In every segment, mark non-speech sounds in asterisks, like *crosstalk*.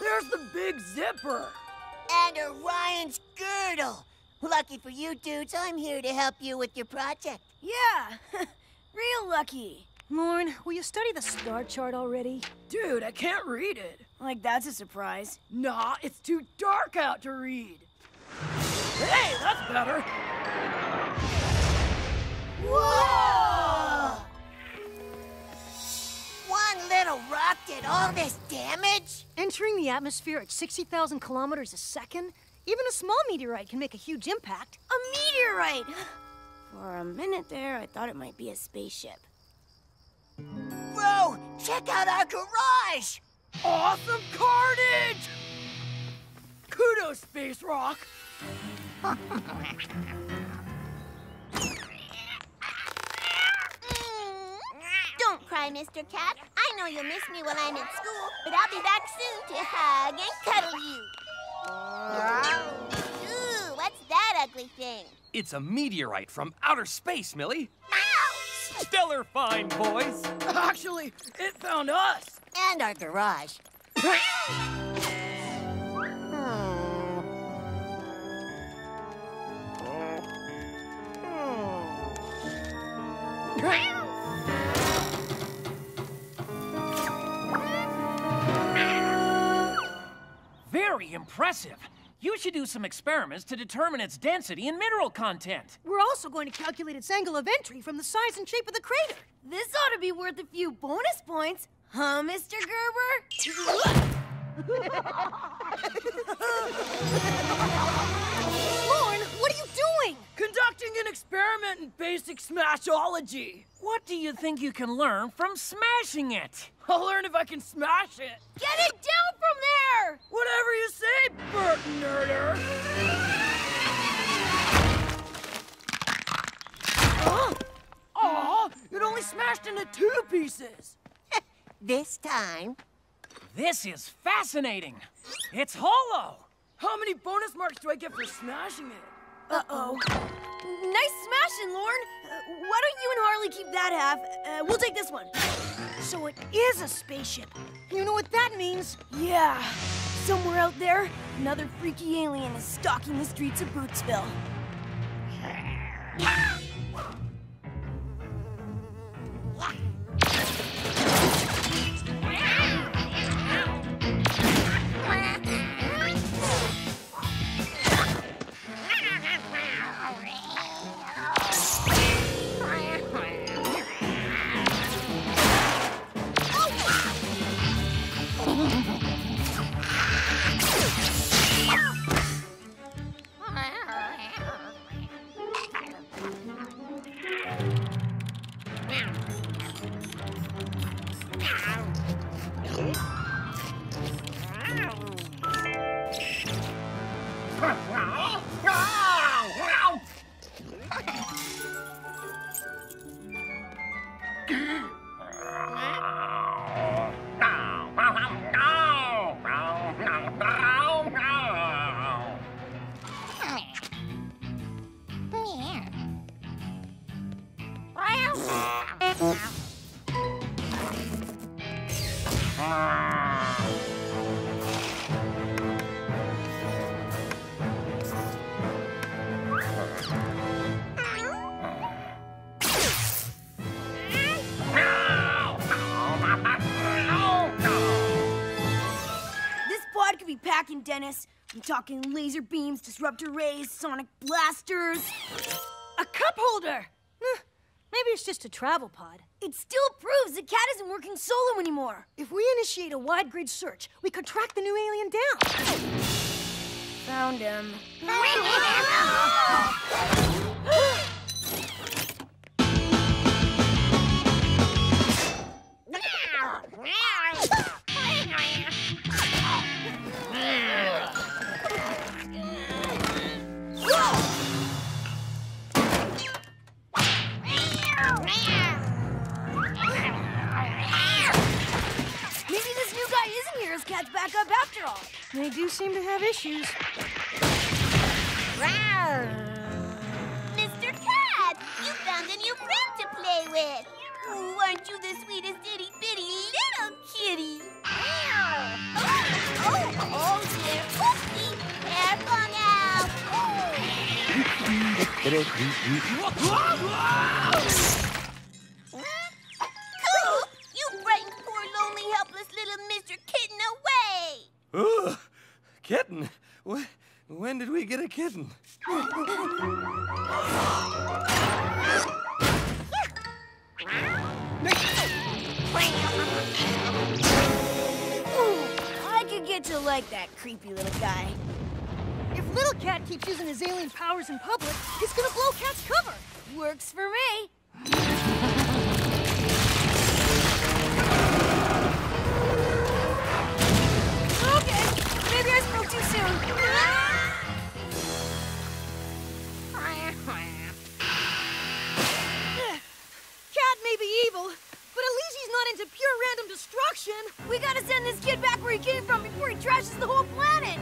There's the big zipper. And Orion's girdle. Lucky for you dudes, I'm here to help you with your project. Yeah, *laughs* real lucky. Lorne, will you study the star chart already? Dude, I can't read it. Like, that's a surprise. Nah, it's too dark out to read. Hey, that's better. Whoa! Little rock did all this damage? Entering the atmosphere at 60,000 kilometers a second? Even a small meteorite can make a huge impact. A meteorite! For a minute there, I thought it might be a spaceship. Bro, check out our garage! Awesome carnage! Kudos, Space Rock. *laughs* Don't cry, Mr. Cat. I know you'll miss me when I'm at school, but I'll be back soon to hug and cuddle you. Ooh, what's that ugly thing? It's a meteorite from outer space, Millie. Ouch! Stellar find, boys. Actually, it found us. And our garage. Hmm. Hmm. Hmm. Very impressive. You should do some experiments to determine its density and mineral content. We're also going to calculate its angle of entry from the size and shape of the crater. This ought to be worth a few bonus points, huh, Mr. Gerber? *laughs* *laughs* Conducting an experiment in basic smashology. What do you think you can learn from smashing it? I'll learn if I can smash it. Get it down from there! Whatever you say, Bert Nerder. Huh? *gasps* Aw, it only smashed into two pieces. *laughs* This time, This is fascinating. It's hollow. How many bonus marks do I get for smashing it? Uh-oh. Nice smashing, Lorne. Uh, why don't you and Harley keep that half? Uh, we'll take this one. So it is a spaceship. You know what that means? Yeah. Somewhere out there, another freaky alien is stalking the streets of Bootsville. Dennis. I'm talking laser beams, disruptor rays, sonic blasters. A cup holder! Maybe it's just a travel pod. It still proves the cat isn't working solo anymore. If we initiate a wide grid search, we could track the new alien down. Found him. seem to have issues. Mr. Cat, you found a new friend to play with. Oh, aren't you the sweetest itty-bitty little kitty? Oh, oh, oh dear. Whoopsie, air out. *laughs* You frightened poor, lonely, helpless little Mr. Kitten away. Ugh kitten? Wh- When did we get a kitten? I could get to like that creepy little guy. If Little Cat keeps using his alien powers in public, he's gonna blow Cat's cover. Works for me. Too soon. Cat may be evil, but at least he's not into pure random destruction. We gotta send this kid back where he came from before he trashes the whole planet.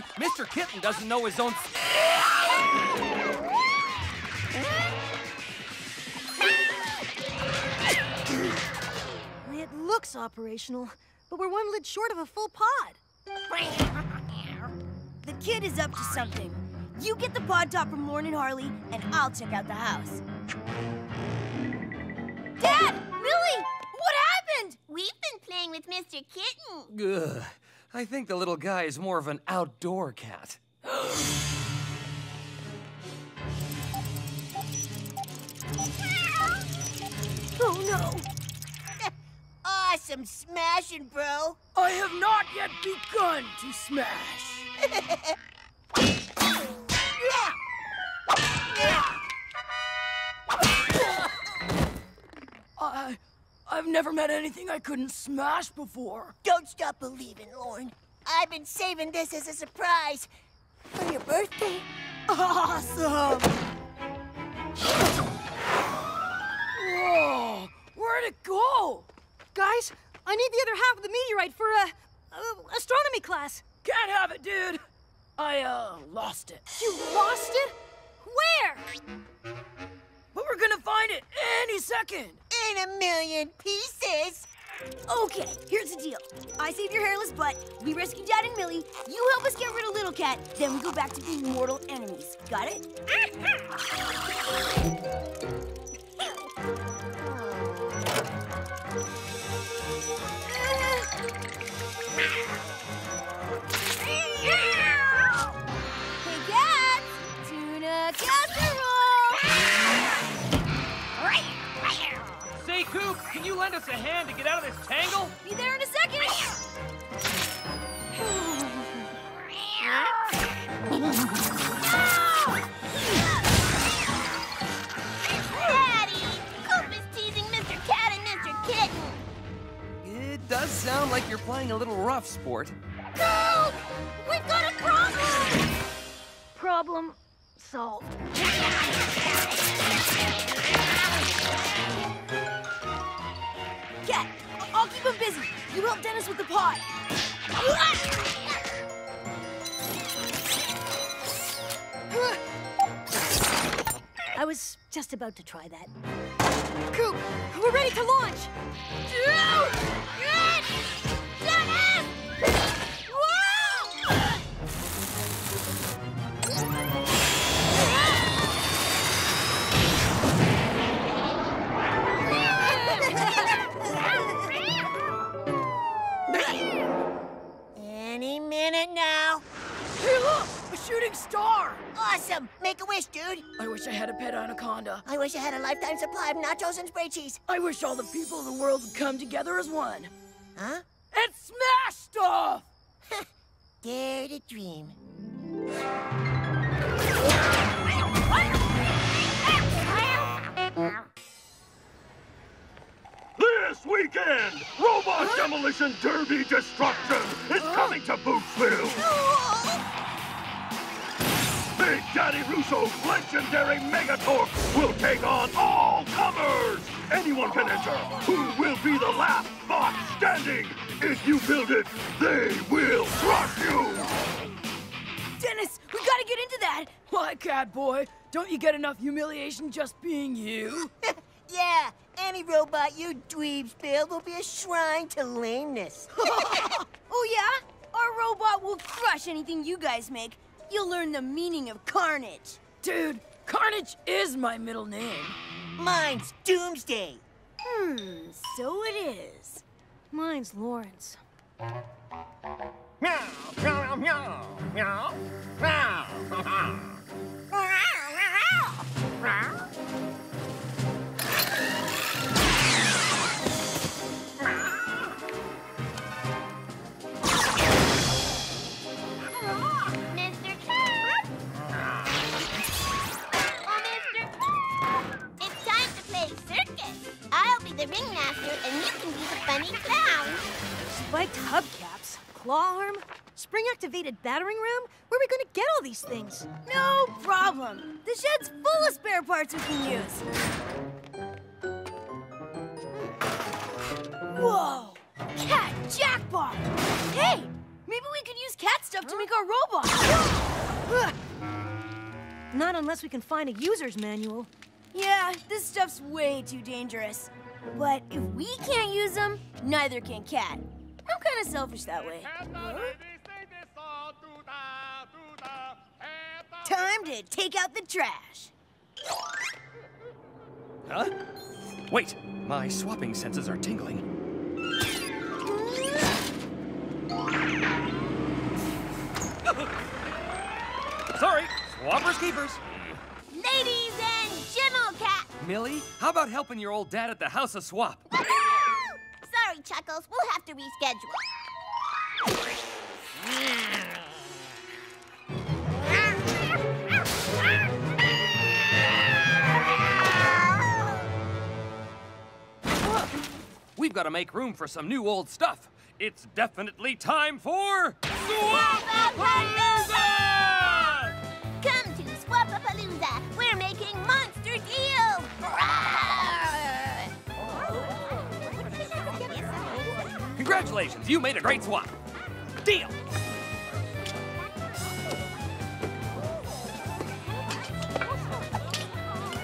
Careful, Mr. Kitten doesn't know his own. It looks operational, but we're one lid short of a full pod. The kid is up to something. You get the pod top from Lorne and Harley, and I'll check out the house. Dad! Millie! What happened? We've been playing with Mr. Kitten. Ugh, I think the little guy is more of an outdoor cat. *gasps* Oh no! *laughs* Awesome smashing, bro. I have not yet begun to smash. *laughs* never met anything I couldn't smash before. Don't stop believing, Lorne. I've been saving this as a surprise for your birthday. Awesome! Whoa! Where'd it go? Guys, I need the other half of the meteorite for a, a astronomy class. Can't have it, dude. I uh lost it. You lost it? Where? But we're gonna find it any second. In a million pieces. Okay, here's the deal. I save your hairless butt, we rescue Dad and Millie, you help us get rid of Little Cat, then we go back to being mortal enemies. Got it? *laughs* Coop, can you lend us a hand to get out of this tangle? Be there in a second! Daddy, Coop is teasing Mr. Cat and Mr. Kitten. It does sound like you're playing a little rough, sport. Coop! We've got a problem! Problem solved. *laughs* I'll keep him busy. You help Dennis with the pod. I was just about to try that. Coop, we're ready to launch. now. Hey, look! A shooting star! Awesome! Make a wish, dude! I wish I had a pet anaconda. I wish I had a lifetime supply of nachos and spray cheese. I wish all the people of the world would come together as one. Huh? And smash stuff! *laughs* Dare to dream. Weekend, Robot Demolition Derby Destruction is coming to Bootsville. *gasps* Big Daddy Russo's legendary Megatorque will take on all comers. Anyone can enter. Who will be the last box standing? If you build it, they will crush you. Dennis, we gotta get into that. Why, cat boy? Don't you get enough humiliation just being you? *laughs* yeah, any robot you dweebs build will be a shrine to lameness. *laughs* Oh yeah? Our robot will crush anything you guys make. You'll learn the meaning of carnage. Dude, Carnage is my middle name. Mine's Doomsday. Hmm, so it is. Mine's Lawrence. Meow, meow, meow, meow, meow. Mr. the ringmaster and you can be the funny clown. Spiked hubcaps, claw arm, spring-activated battering ram? Where are we gonna get all these things? No problem. The shed's full of spare parts we can use. Whoa! Cat jackpot! Hey, maybe we could use cat stuff to make our robot. Not unless we can find a user's manual. yeah, this stuff's way too dangerous. But if we can't use them, neither can Cat. I'm kind of selfish that way. Time to take out the trash. Huh? Wait, my swapping senses are tingling. *laughs* Sorry, swappers keepers. Ladies and General Cat. Millie, how about helping your old dad at the House of Swap? *laughs* Sorry, Chuckles. We'll have to reschedule. We've got to make room for some new old stuff. It's definitely time for Swap-a-palooza! Come to Swap-a-palooza. We're making monster deals. Congratulations, you made a great swap. Deal.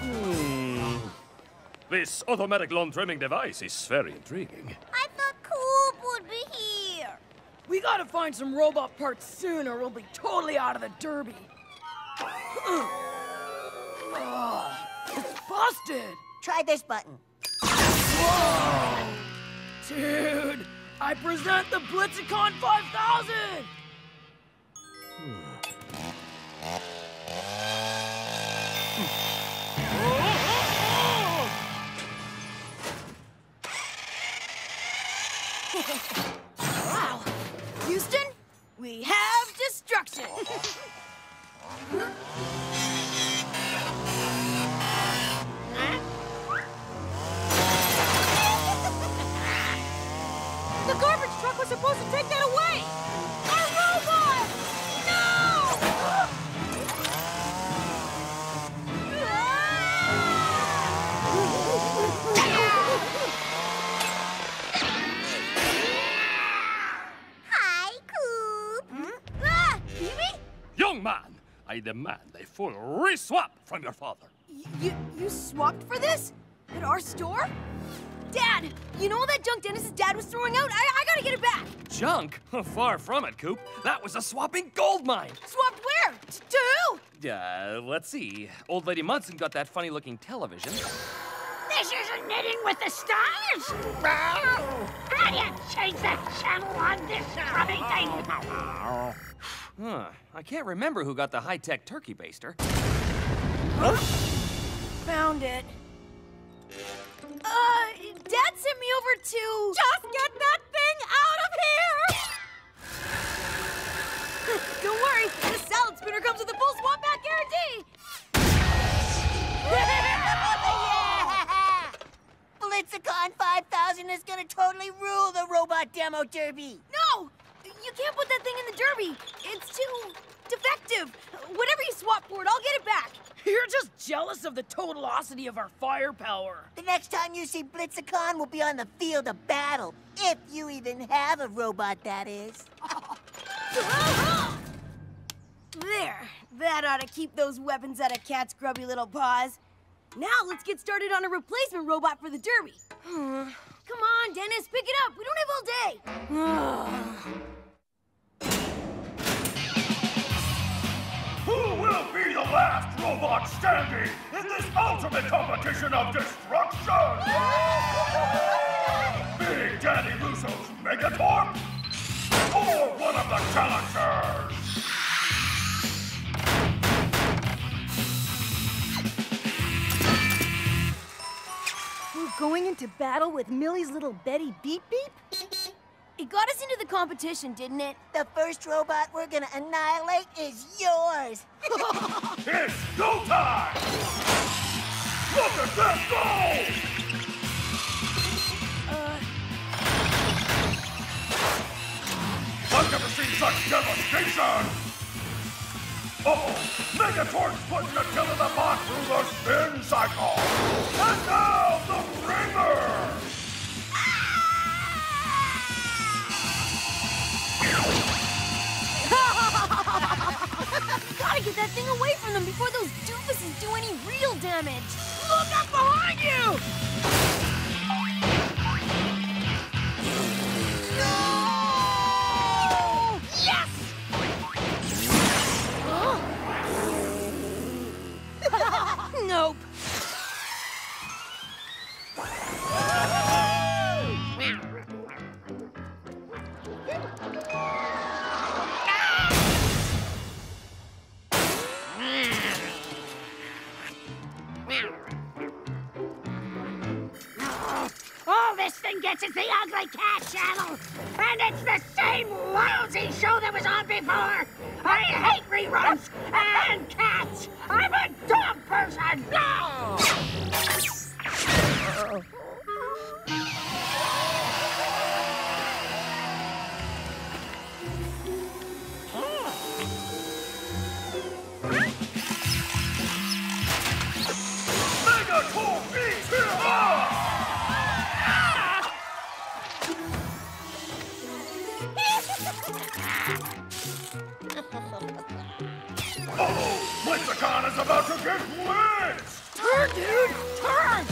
Hmm. This automatic lawn trimming device is very intriguing. I thought Coop would be here. We gotta find some robot parts soon or we'll be totally out of the derby. Ugh, it's busted! Try this button. Whoa! Dude, I present the Blitzicon 5000! Wow. Houston, we have destruction. *laughs* was supposed to take that away! Our robot! No! Hi, Coop. Ah, Phoebe? Young man, I demand a full re-swap from your father. Y- you you swapped for this at our store? Dad, you know all that junk Dennis's dad was throwing out? I, I gotta get it back. Junk? *laughs* Far from it, Coop. That was a swapping gold mine. Swapped where? T- to who? Uh, let's see. Old Lady Munson got that funny looking television. This isn't knitting with the stars! How do you change the channel on this scrubby thing? Huh. I can't remember who got the high-tech turkey baster. Huh? Found it. Uh, Dad sent me over to... Just get that thing out of here! *laughs* Don't worry, this salad spinner comes with a full swap back guarantee! *laughs* yeah! Blitzicon 5000 is gonna totally rule the robot demo derby. No! You can't put that thing in the derby. It's too defective. Whatever you swap for it, I'll get it back. You're just jealous of the totalocity of our firepower. The next time you see Blitzicon will be on the field of battle. If you even have a robot, that is. There. That ought to keep those weapons out of Cat's grubby little paws. Now let's get started on a replacement robot for the derby. Come on, Dennis, pick it up. We don't have all day. Will be the last robot standing in this ultimate competition of destruction? *laughs* Big Daddy Russo's Megatorque? Or one of the challengers? We're going into battle with Millie's little Betty Beep Beep? It got us into the competition, didn't it? The first robot we're gonna annihilate is yours. *laughs* It's go time! Look at that go! Uh. I've never seen such devastation! Uh-oh! Megatorque's putting a kill in the bot through the spin cycle! And now the ringer! *laughs* Gotta get that thing away from them before those doofuses do any real damage. Look up behind you! No! Yes! *laughs* nope. Thing gets is the Ugly Cat channel! And it's the same lousy show that was on before! I hate reruns and cats! I'm a dog person! No! Oh, is about to get blitzed! Turn, dude! Turn!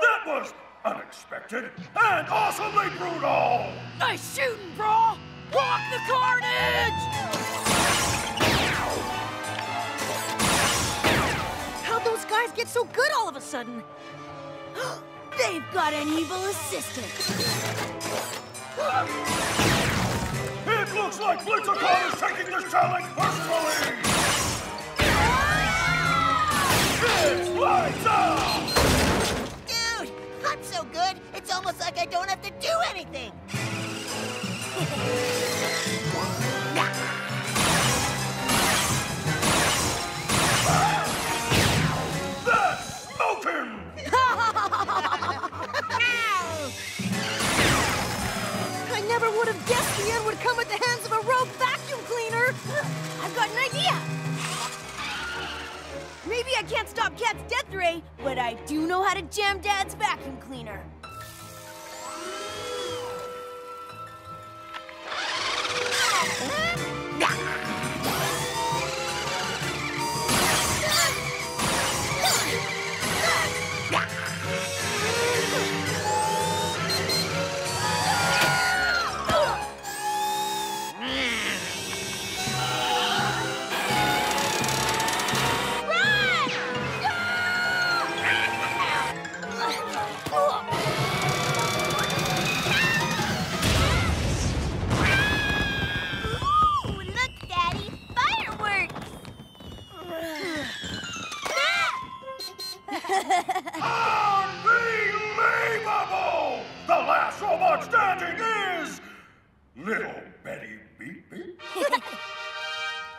That was unexpected and awesomely brutal! Nice shooting, bro! Walk the carnage! Get so good all of a sudden? *gasps* They've got an evil assistant. It looks like Blitzicon is taking this challenge personally! It's lights out! Dude, I'm so good, it's almost like I don't have to do anything. *laughs* come at the hands of a rogue vacuum cleaner! I've got an idea! Maybe I can't stop Cat's death ray, but I do know how to jam Dad's vacuum cleaner. Ah! Little Betty Beep Beep. *laughs*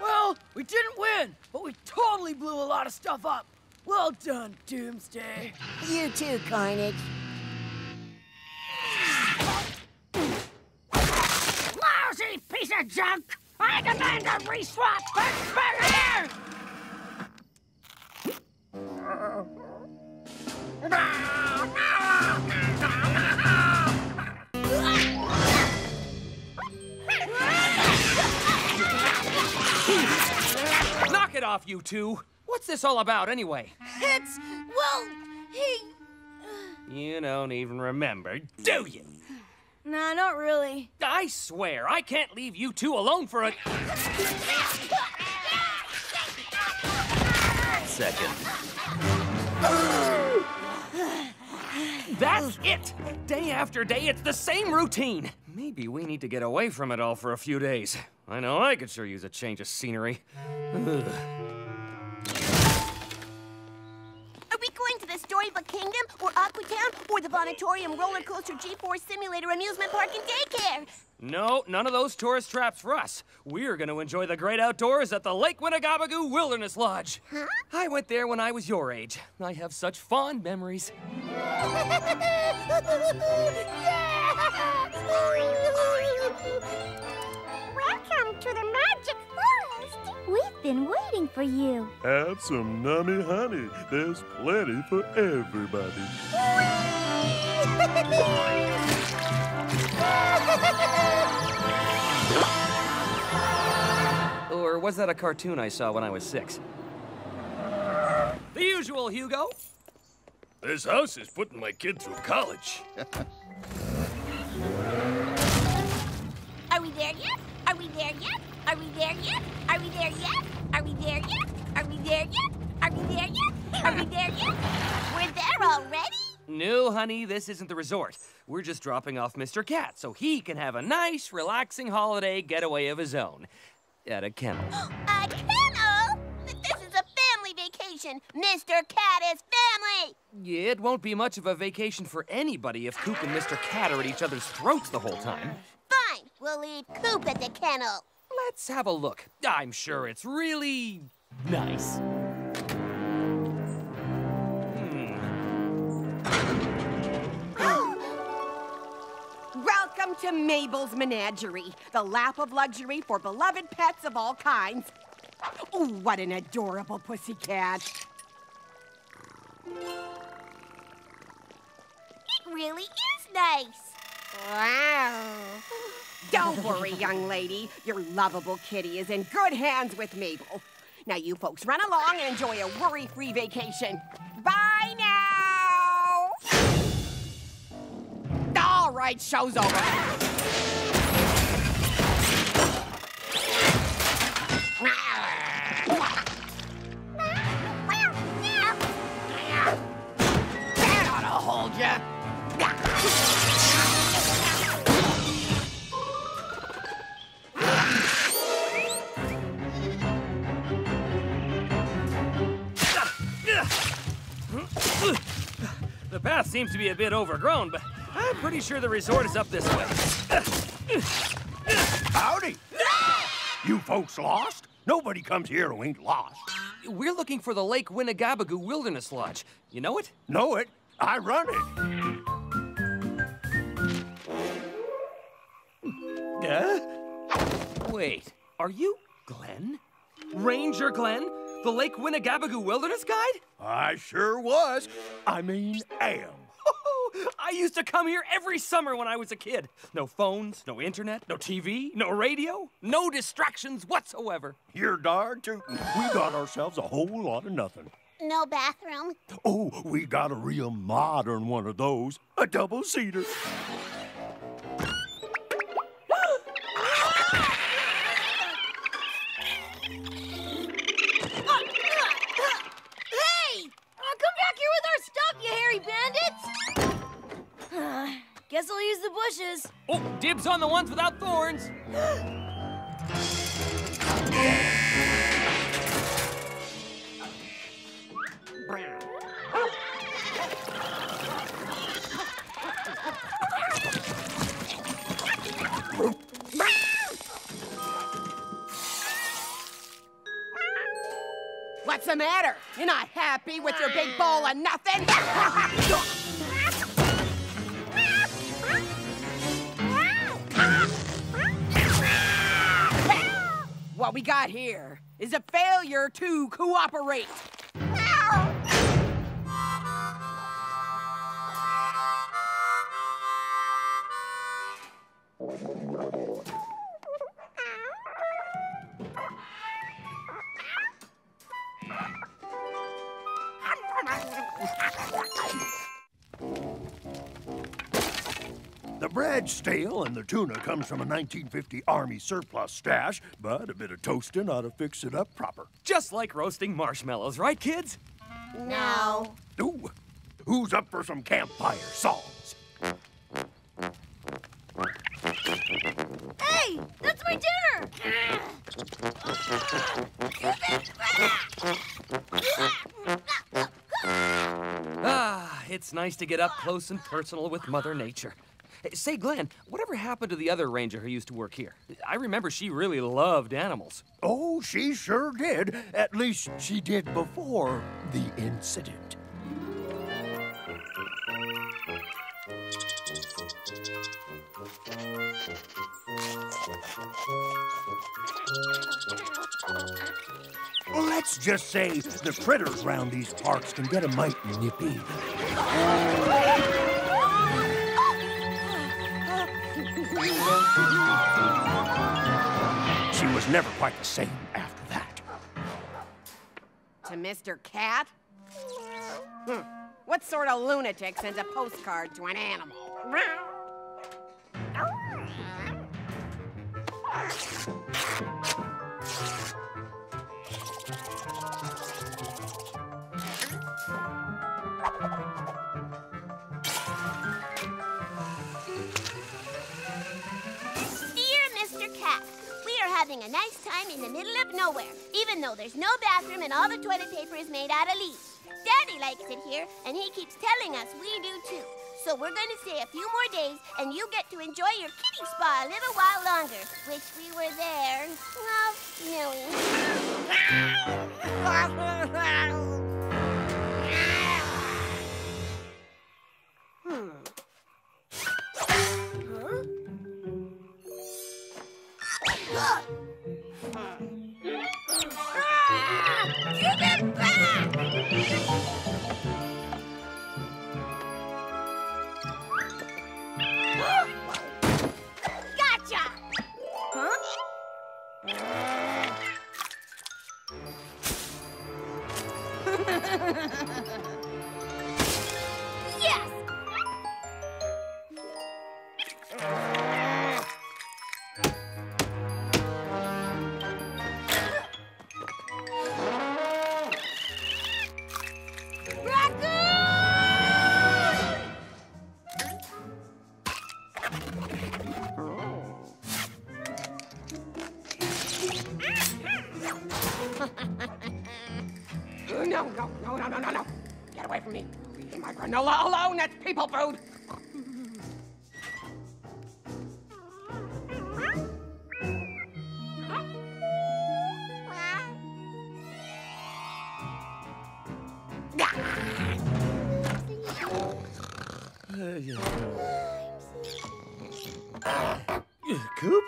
Well, we didn't win, but we totally blew a lot of stuff up. Well done, Doomsday. You too, Carnage. Lousy piece of junk! I demand a reswap and spare Knock it off, you two. What's this all about, anyway? It's, well, he... You don't even remember, do you? Nah, not really. I swear, I can't leave you two alone for a second. That's it! Day after day, it's the same routine. Maybe we need to get away from it all for a few days. I know I could sure use a change of scenery. Ugh. Are we going to the Storybook Kingdom, or Aquatown, or the Bonatorium Roller Coaster G4 Simulator Amusement Park and Daycare? No, none of those tourist traps for us. We're going to enjoy the great outdoors at the Lake Winnegabagoo Wilderness Lodge. Huh? I went there when I was your age. I have such fond memories. *laughs* *laughs* Welcome to the Magic Forest. We've been waiting for you. Have some nummy honey. There's plenty for everybody. *laughs* Or was that a cartoon I saw when I was six? The usual, Hugo. This house is putting my kid through college. *laughs* Are we there yet? Are we there yet? Are we there yet? Are we there yet? Are we there yet? Are we there yet? Are we there yet? Are we there yet? We're there already? No, honey, this isn't the resort. We're just dropping off Mr. Cat so he can have a nice, relaxing holiday getaway of his own at a kennel. *gasps* A kennel? This is a family vacation. Mr. Cat is family. Yeah, it won't be much of a vacation for anybody if Coop and Mr. Cat are at each other's throats the whole time. Fine. We'll leave Coop at the kennel. Let's have a look. I'm sure it's really nice. Hmm. *gasps* Welcome to Mabel's Menagerie, the lap of luxury for beloved pets of all kinds. Oh, what an adorable pussycat. It really is nice. Wow. Don't worry, young lady. Your lovable kitty is in good hands with Mabel. Now, you folks run along and enjoy a worry free vacation. Bye now! All right, show's over. That ought to hold ya. Path seems to be a bit overgrown, but I'm pretty sure the resort is up this way. Howdy! You folks lost? Nobody comes here who ain't lost. We're looking for the Lake Winnegabagoo Wilderness Lodge. You know it? Know it? I run it. Wait, are you Glenn? Ranger Glenn? The Lake Winnegabagoo Wilderness Guide? I sure was. I mean, am. *laughs* I used to come here every summer when I was a kid. No phones, no internet, no TV, no radio, no distractions whatsoever. You're darn tootin'. We got ourselves a whole lot of nothing. No bathroom. Oh, we got a real modern one of those. A double back here with our stuff, you hairy bandits! Uh, *sighs* guess I'll use the bushes. Oh, dibs on the ones without thorns. The matter? You're not happy with your big bowl of nothing? what we got here is a failure to cooperate. The bread's stale and the tuna comes from a 1950 Army surplus stash, but a bit of toasting ought to fix it up proper. Just like roasting marshmallows, right, kids? No. Ooh, who's up for some campfire songs? Hey, that's my dinner! Ah, it's nice to get up close and personal with Mother Nature. Say, Glenn, whatever happened to the other ranger who used to work here? I remember she really loved animals. Oh, she sure did. At least she did before the incident. Let's just say the critters round these parks can get a mite nippy. Was never quite the same after that. To Mr. Cat? Hmm. What sort of lunatic sends a postcard to an animal? Having a nice time in the middle of nowhere, even though there's no bathroom and all the toilet paper is made out of leaves. Daddy likes it here, and he keeps telling us we do too. So we're going to stay a few more days, and you get to enjoy your kitty spa a little while longer. Wish we were there. Well, Millie. Granola alone. That's people food. Coop?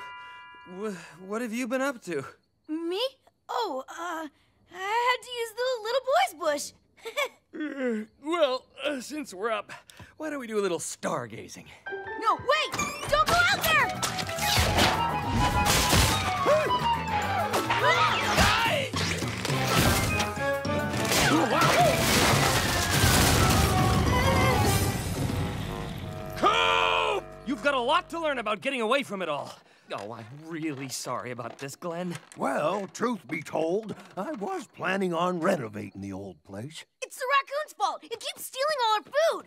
What have you been up to? Me? Oh, uh, I had to use the little boy's bush. Uh, well, uh, since we're up, why don't we do a little stargazing? no, wait! Don't go out there! Coop! You've got a lot to learn about getting away from it all. Oh, I'm really sorry about this, Glenn. Well, truth be told, I was planning on renovating the old place. It's the raccoon's fault. It keeps stealing all our food.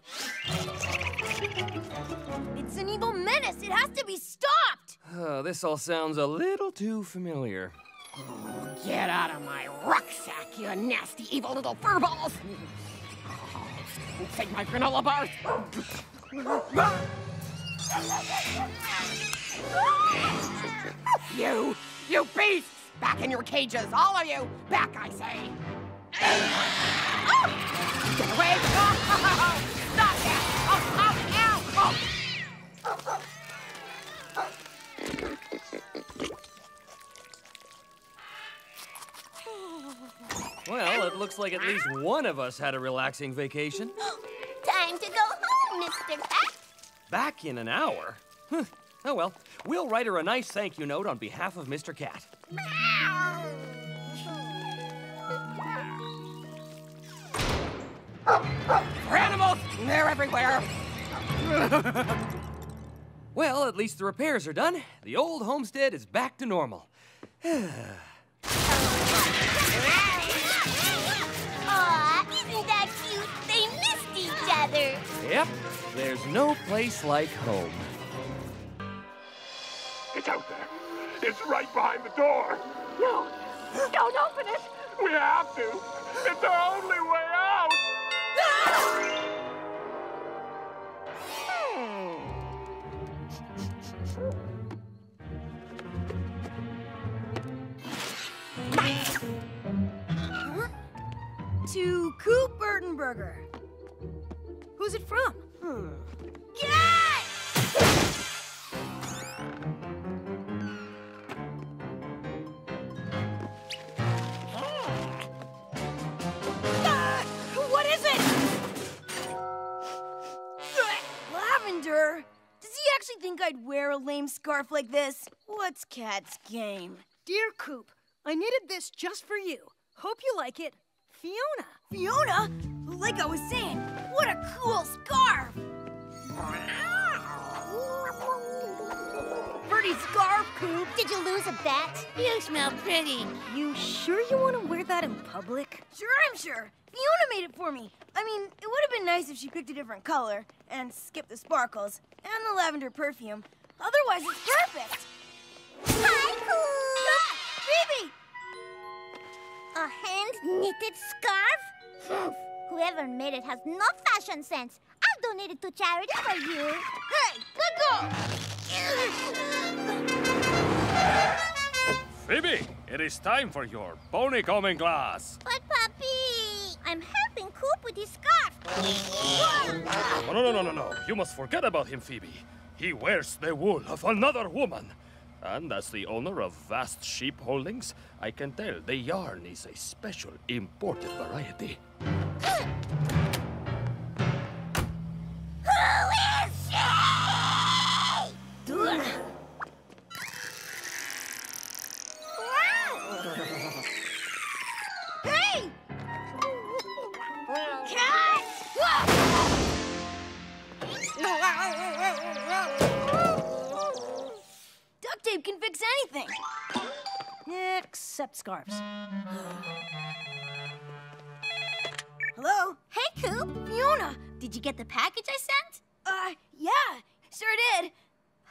It's an evil menace. It has to be stopped. Oh, this all sounds a little too familiar. Oh, Get out of my rucksack, you nasty, evil little furballs! Take my granola bars! Ah! *laughs* You, you beasts! Back in your cages, all of you! Back, I say! *laughs* Get away! Oh, *laughs* stop that! Oh, oh, ow! Oh. Well, it looks like at least one of us had a relaxing vacation. *gasps* Time to go home, Mr. Cat. Back in an hour? Oh well, we'll write her a nice thank you note on behalf of Mr. Cat. For animals, they're everywhere. *laughs* Well, at least the repairs are done. The old homestead is back to normal. *sighs* Aw, isn't that cute? They missed each other. Yep, there's no place like home. It's out there. It's right behind the door. No, don't open it. We have to. It's our only way out. To Coop Burtonburger. Who's it from? Ah, think I'd wear a lame scarf like this? What's Cat's game? Dear Coop, I knitted this just for you. Hope you like it. Fiona. Fiona? Like I was saying, what a cool scarf! *laughs* Pretty scarf, Coop. Did you lose a bet? You smell pretty. You sure you want to wear that in public? Sure, I'm sure. Fiona made it for me. I mean, it would have been nice if she picked a different color and skipped the sparkles and the lavender perfume. Otherwise, it's perfect. Hi, Coop. Ah, Phoebe! A hand-knitted scarf? *sighs* Whoever made it has no fashion sense. I'll donate it to charity for you. Hey, let go! Phoebe, it is time for your pony combing class. But, Papi, I'm helping Coop with his scarf. No, no, no, no, no, no. You must forget about him, Phoebe. He wears the wool of another woman. And as the owner of vast sheep holdings, I can tell the yarn is a special imported variety. *laughs* scarves. *gasps* Hello? Hey, Coop. Fiona? Did you get the package I sent? Uh, yeah, sure did.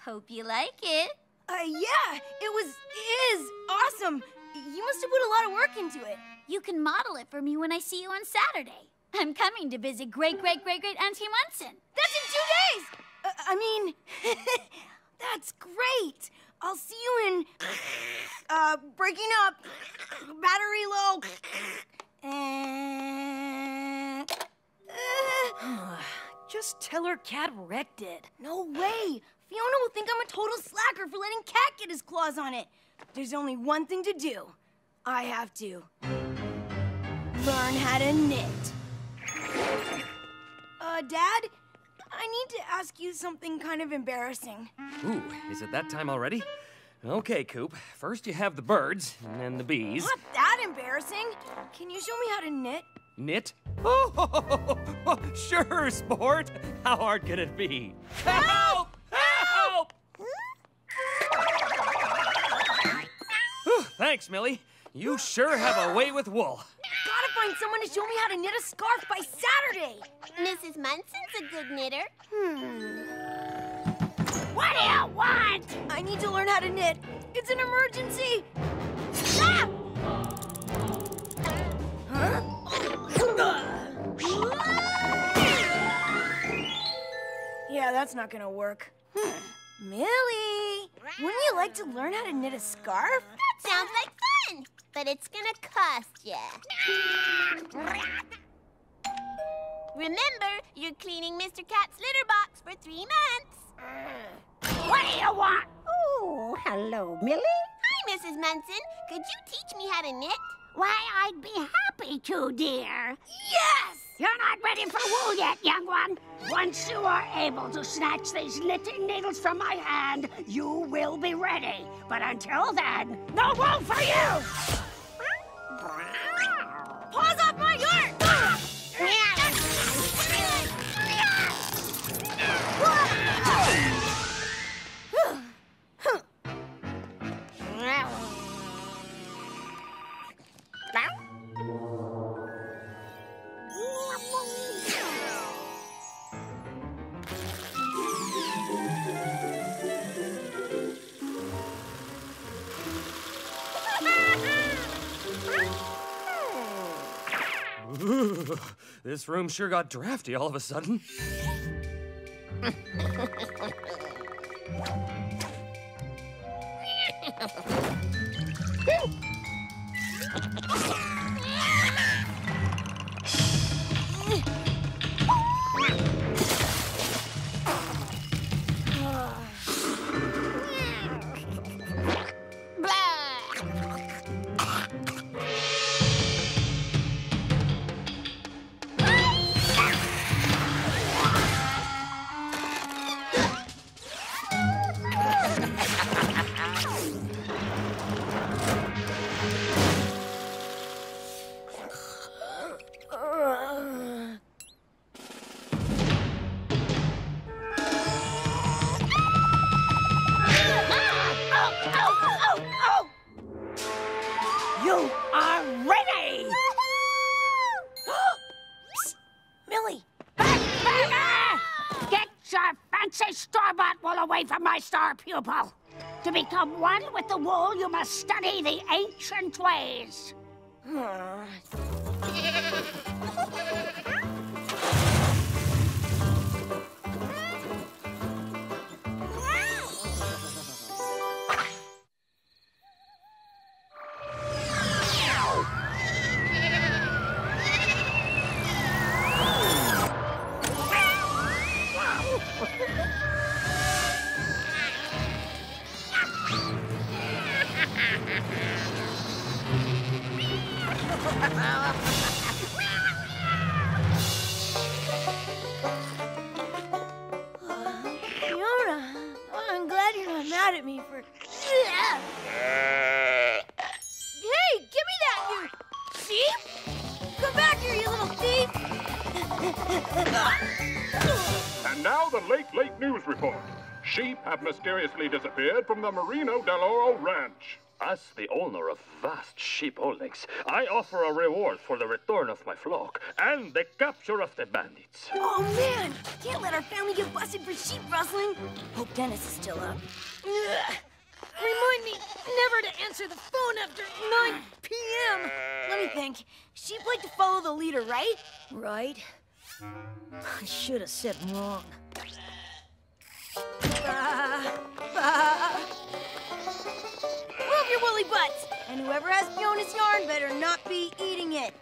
Hope you like it. Uh, yeah, it was, is awesome. You must have put a lot of work into it. You can model it for me when I see you on Saturday. I'm coming to visit great great great great Auntie Munson. That's in two days! Uh, I mean, *laughs* that's great. I'll see you in, uh, breaking up, battery low, uh, Just tell her Cat wrecked it. no way. Fiona will think I'm a total slacker for letting Cat get his claws on it. There's only one thing to do. I have to learn how to knit. Uh, Dad, I need to ask you something kind of embarrassing. Ooh, is it that time already? Okay, Coop. First you have the birds, and then the bees. Not that embarrassing. Can you show me how to knit? Knit? *laughs* Oh, sure, sport. How hard can it be? Help! Help! Whew, Thanks, Millie. You sure have a way with wool. Find someone to show me how to knit a scarf by Saturday. Mrs. Munson's a good knitter. Hmm. What do you want? I need to learn how to knit. It's an emergency. Ah! Yeah, that's not gonna work. Hmm. Millie, wouldn't you like to learn how to knit a scarf? That sounds like fun. But it's gonna cost you. Remember, you're cleaning Mr. Cat's litter box for three months. What do you want? Oh, hello, Millie. Hi, Mrs. Munson. Could you teach me how to knit? Why, I'd be happy to, dear. Yes! You're not ready for wool yet, young one. Once you are able to snatch these knitting needles from my hand, you will be ready. But until then, no wool for you! Paws off my yarn! This room sure got drafty all of a sudden. *laughs* my star pupil. To become one with the wool, you must study the ancient ways. Mysteriously from the Merino del Oro Ranch. As the owner of vast sheep holdings, I offer a reward for the return of my flock and the capture of the bandits. Oh man, can't let our family get busted for sheep rustling. Hope Dennis is still up. Ugh. Remind me never to answer the phone after 9 p.m. Let me think. Sheep like to follow the leader, right? Right? I should have said wrong. Ah, ah. Move your woolly butts! And whoever has Fiona's yarn better not be eating it.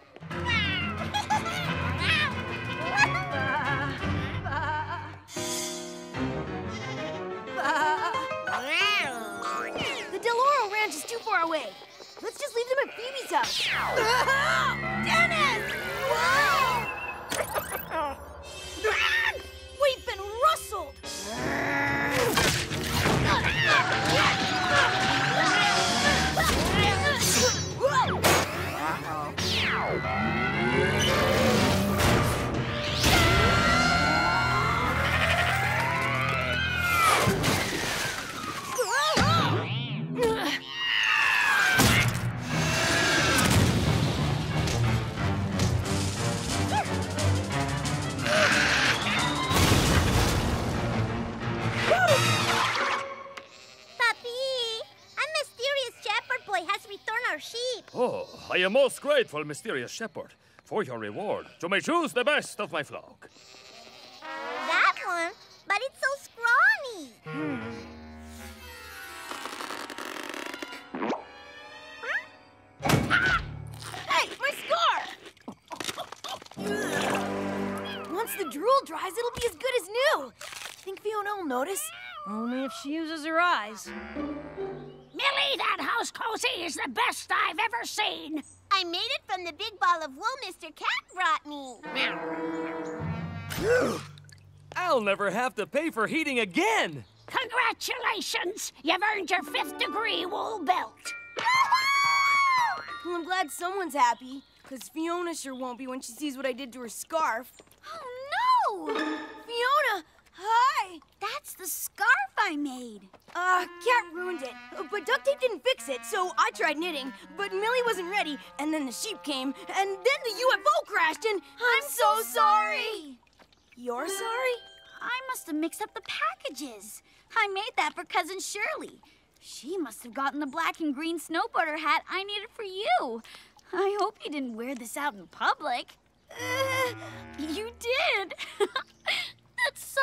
The Del Oro Ranch is too far away. Let's just leave them at Phoebe's house. Dennis! Whoa! grateful, mysterious shepherd, for your reward. You may choose the best of my flock. That one? But it's so scrawny. Hmm. Ah! Hey, my scarf! Once the drool dries, it'll be as good as new. Think Fiona will notice? Only if she uses her eyes. Millie, that house cozy is the best I've ever seen. I made it from the big ball of wool Mr. Cat brought me. I'll never have to pay for heating again. Congratulations! You've earned your fifth degree wool belt. Well, I'm glad someone's happy, because Fiona sure won't be when she sees what I did to her scarf. Oh, no! Fiona! Hi! That's the scarf I made. Uh, Cat ruined it, but duct tape didn't fix it, so I tried knitting, but Millie wasn't ready, and then the sheep came, and then the UFO crashed, and I'm, so sorry! You're sorry? I must have mixed up the packages. I made that for Cousin Shirley. She must have gotten the black and green snowboarder hat I needed for you. I hope you didn't wear this out in public. Uh, you did. *laughs* That's so...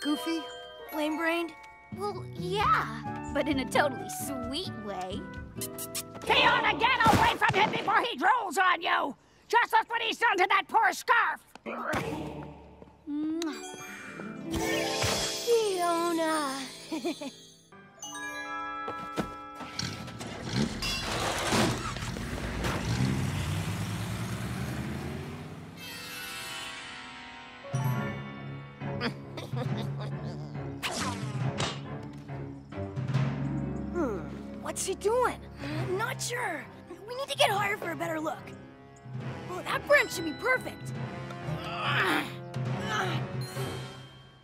Goofy? Lame-brained? Well, yeah, but in a totally sweet way. Fiona, get away from him before he drools on you! Just look what he's done to that poor scarf! Fiona! *laughs* doing? Not sure. We need to get higher for a better look. Oh, that branch should be perfect.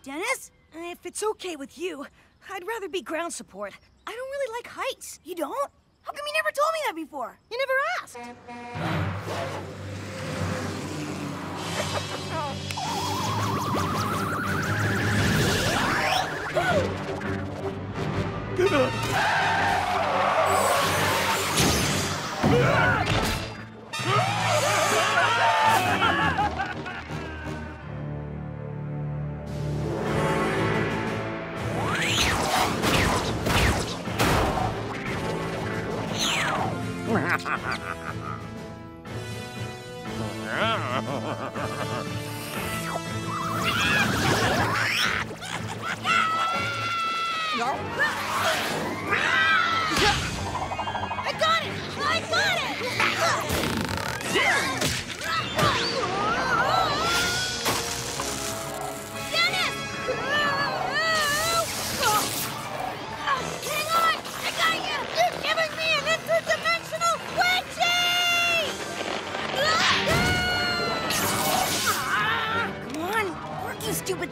Dennis? If it's okay with you, I'd rather be ground support. I don't really like heights. You don't? How come you never told me that before? You never asked.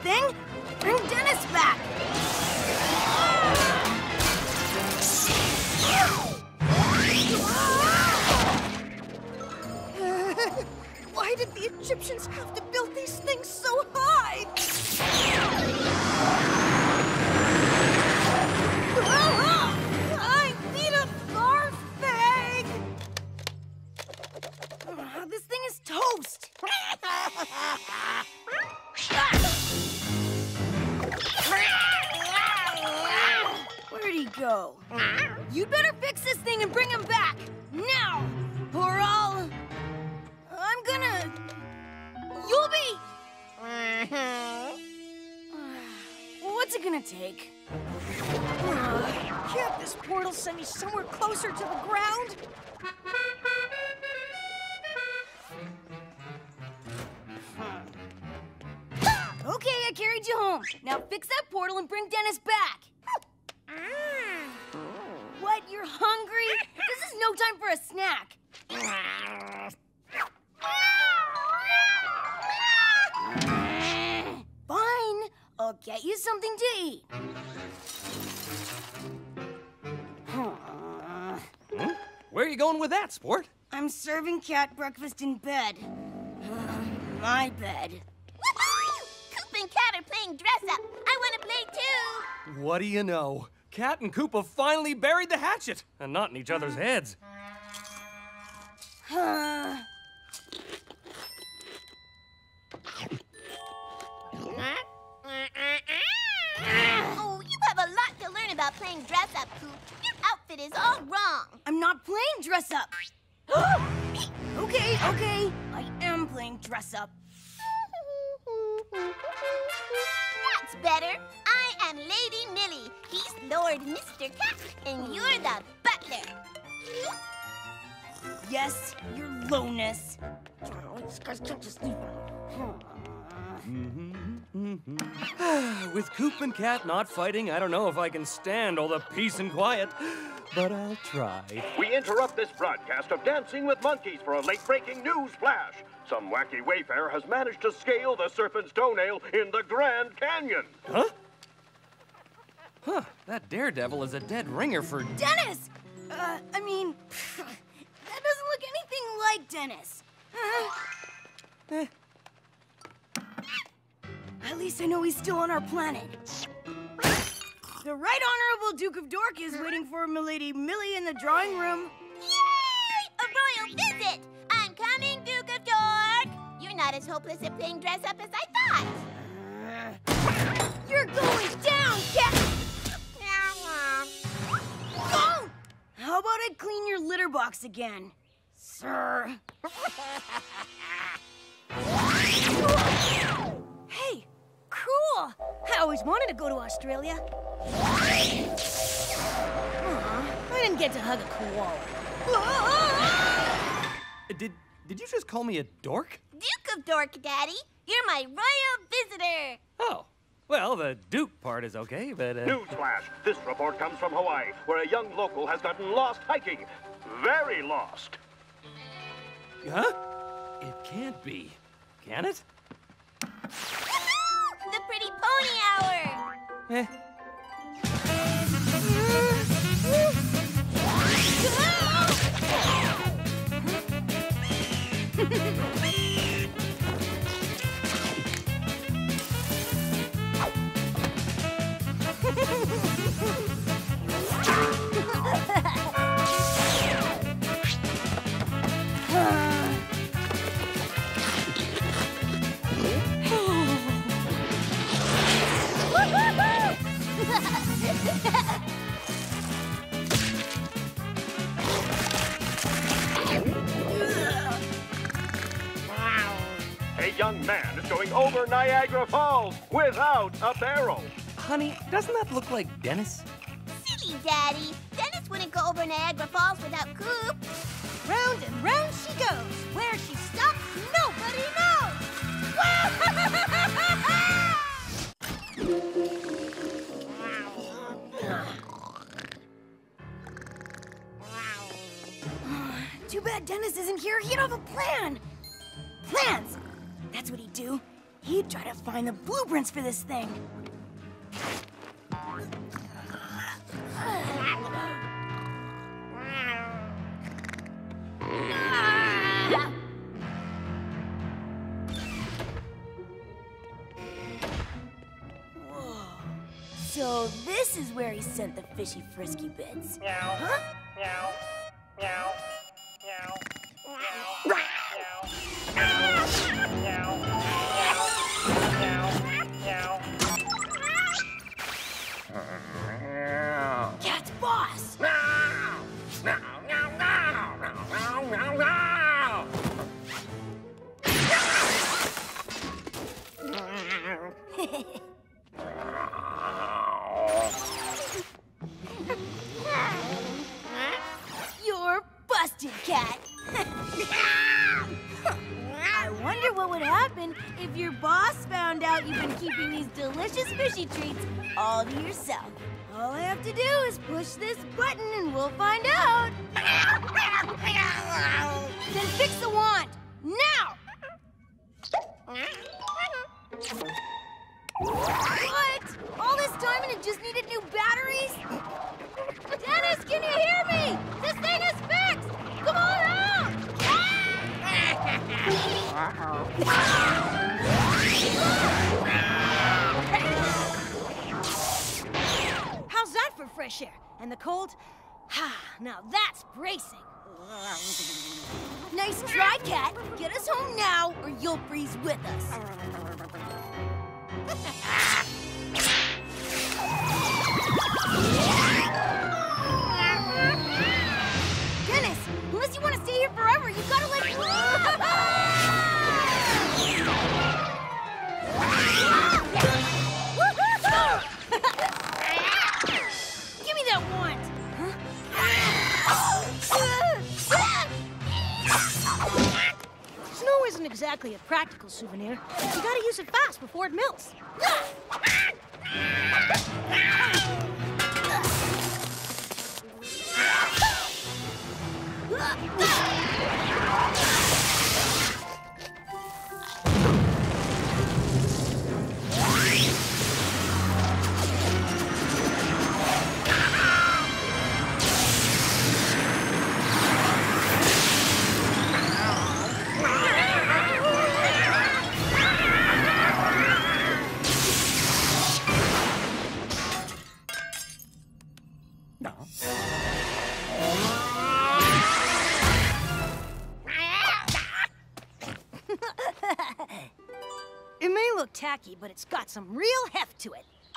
Thing! Bring Dennis back! *laughs* Why did the Egyptians have to You'd better fix this thing and bring him back! Now! Or I'll... I'm gonna... You'll be... *sighs* What's it gonna take? *sighs* Can't this portal send me somewhere closer to the ground? *sighs* Okay, I carried you home. Now fix that portal and bring Dennis back. What, you're hungry? This is no time for a snack. Fine, I'll get you something to eat. Where are you going with that, sport? I'm serving cat breakfast in bed. *sighs* My bed. Woohoo! Coop and Cat are playing dress up. I want to play too. What do you know? Cat and Coop have finally buried the hatchet, and not in each other's heads. *sighs* Oh, you have a lot to learn about playing dress up, Coop. Your outfit is all wrong. I'm not playing dress up. *gasps* okay, okay. I am playing dress up. *laughs* That's better. I am Lady Millie. He's Lord Mr. Cat, and you're the butler. Yes, your lowness. Oh, mm-hmm, these mm-hmm. guys can't just leave With Coop and Cat not fighting, I don't know if I can stand all the peace and quiet, but I'll try. We interrupt this broadcast of Dancing with Monkeys for a late breaking news flash. Some wacky wayfarer has managed to scale the serpent's toenail in the Grand Canyon. Huh? Huh, that daredevil is a dead ringer for. Dennis! Uh, I mean, *laughs* that doesn't look anything like Dennis. Eh. At least I know he's still on our planet. The Right Honorable Duke of Dork is waiting for Milady Millie in the drawing room. Yay! A royal visit! I'm coming, Duke of Dork! You're not as hopeless at playing dress up as I thought. You're going down, cat! How about I clean your litter box again, sir? Hey, cool. I always wanted to go to Australia. Aw, I didn't get to hug a koala. Uh, did did you just call me a dork? Duke of Dork, Daddy! You're my royal visitor! Oh, well, the Duke part is okay, but. Uh... Newsflash! This report comes from Hawaii, where a young local has gotten lost hiking. Very lost. Huh? It can't be. Can it? The pretty pony hour! Eh. A *laughs* *laughs* young man is going over Niagara Falls without a barrel. Honey, doesn't that look like Dennis? Silly Daddy! Dennis wouldn't go over Niagara Falls without Coop. Round and round she goes. Where she stops, nobody knows. Too bad Dennis isn't here. He'd have a plan. Plans! That's what he'd do. He'd try to find the blueprints for this thing. So this is where he sent the fishy frisky bits. Huh? Cat's found out you've been keeping these delicious fishy treats all to yourself. All I have to do is push this button and we'll find out. *laughs* then fix the wand, now! Fresh air? And the cold? Ha, now that's bracing. Nice try, Cat. Get us home now, or you'll freeze with us. Dennis, *laughs* exactly a practical souvenir. You gotta use it fast before it melts. *laughs* but it's got some real heft to it. *laughs*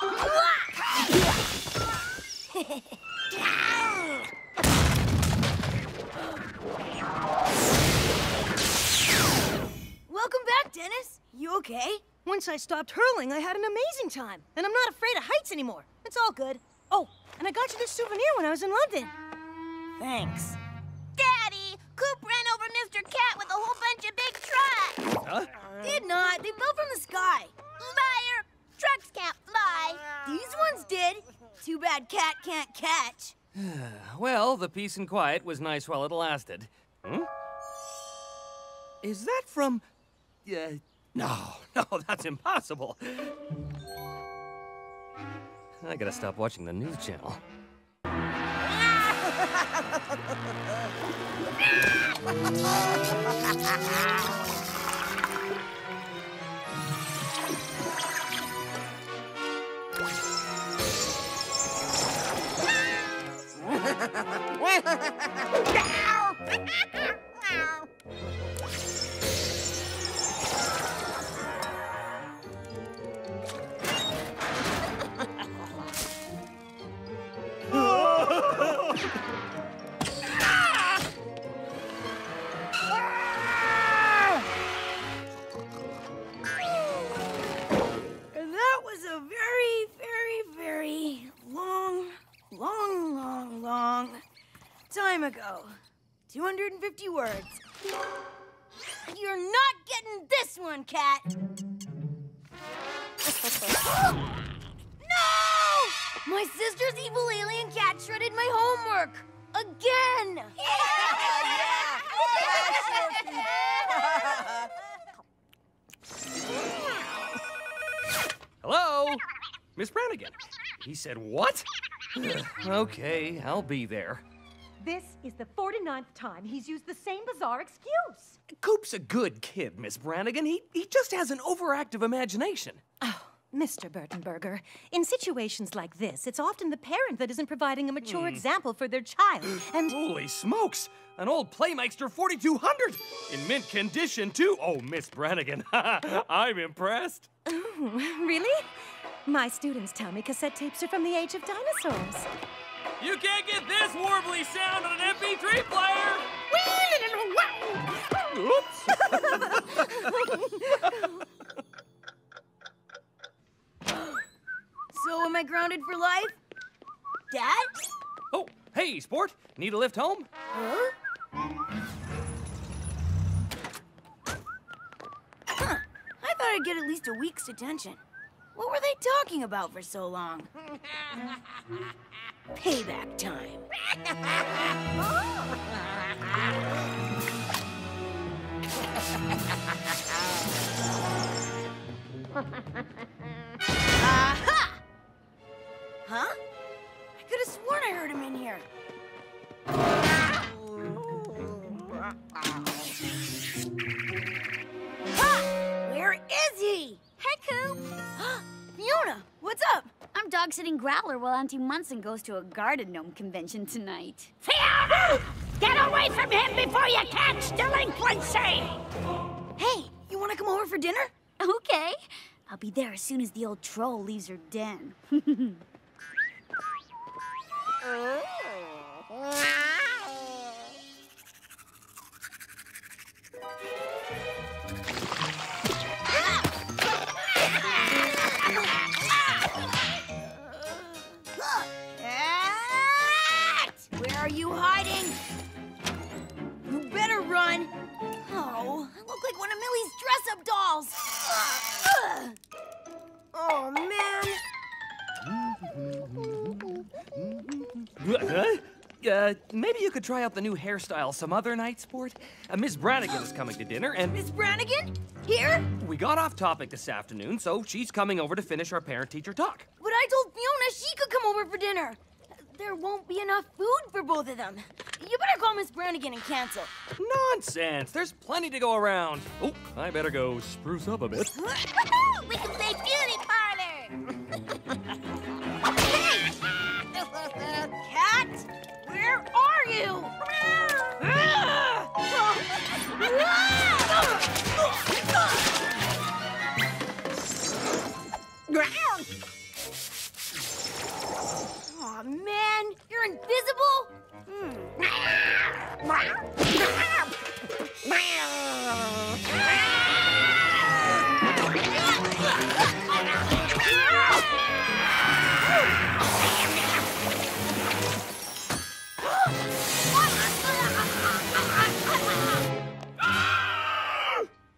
Welcome back, Dennis. You okay? Once I stopped hurling, I had an amazing time, and I'm not afraid of heights anymore. It's all good. Oh, and I got you this souvenir when I was in London. Thanks. Coop ran over Mr. Cat with a whole bunch of big trucks. Huh? Did not. They fell from the sky. Liar! Trucks can't fly. These ones did. Too bad Cat can't catch. *sighs* Well, the peace and quiet was nice while it lasted. Hmm? Is that from. Uh, no, *laughs* no, that's impossible. I gotta stop watching the news channel. And *laughs* 250 words. You're not getting this one, Cat. *laughs* no! My sister's evil alien cat shredded my homework. Again! *laughs* Hello? Miss Brannigan. He said, What? *sighs* okay, I'll be there. This is the 49th time he's used the same bizarre excuse. Coop's a good kid, Miss Brannigan. He, he just has an overactive imagination. Oh, Mr. Burtonburger, in situations like this, it's often the parent that isn't providing a mature hmm. example for their child. And Holy smokes! An old Playmeister 4200! In mint condition, too! Oh, Miss Brannigan, *laughs* I'm impressed. *laughs* really? My students tell me cassette tapes are from the age of dinosaurs. You can't get this warbly sound on an MP3 player! Oops! *laughs* So am I grounded for life? Dad? oh, hey, sport. Need a lift home? Huh? Huh. I thought I'd get at least a week's detention. What were they talking about for so long? *laughs* Payback time. Aha! Huh? I could have sworn I heard him in here. I'm dog sitting Growler while Auntie Munson goes to a garden gnome convention tonight. Fiona! Get away from him before you catch delinquency! Hey, you want to come over for dinner? Okay. I'll be there as soon as the old troll leaves her den. Cat! *laughs* Oh. Like one of Millie's dress-up dolls. oh, man. Huh? Uh, maybe you could try out the new hairstyle some other night, sport. Uh, Miss Brannigan is coming to dinner, and Miss Brannigan? Here? we got off topic this afternoon, so she's coming over to finish our parent-teacher talk. But I told Fiona she could come over for dinner. There won't be enough food for both of them. You better call Miss Brannigan and cancel. Nonsense! There's plenty to go around. Oh, I better go spruce up a bit. *laughs* We can play beauty parlor! *laughs* *laughs* Cat, where are you? Aw, man, you're invisible?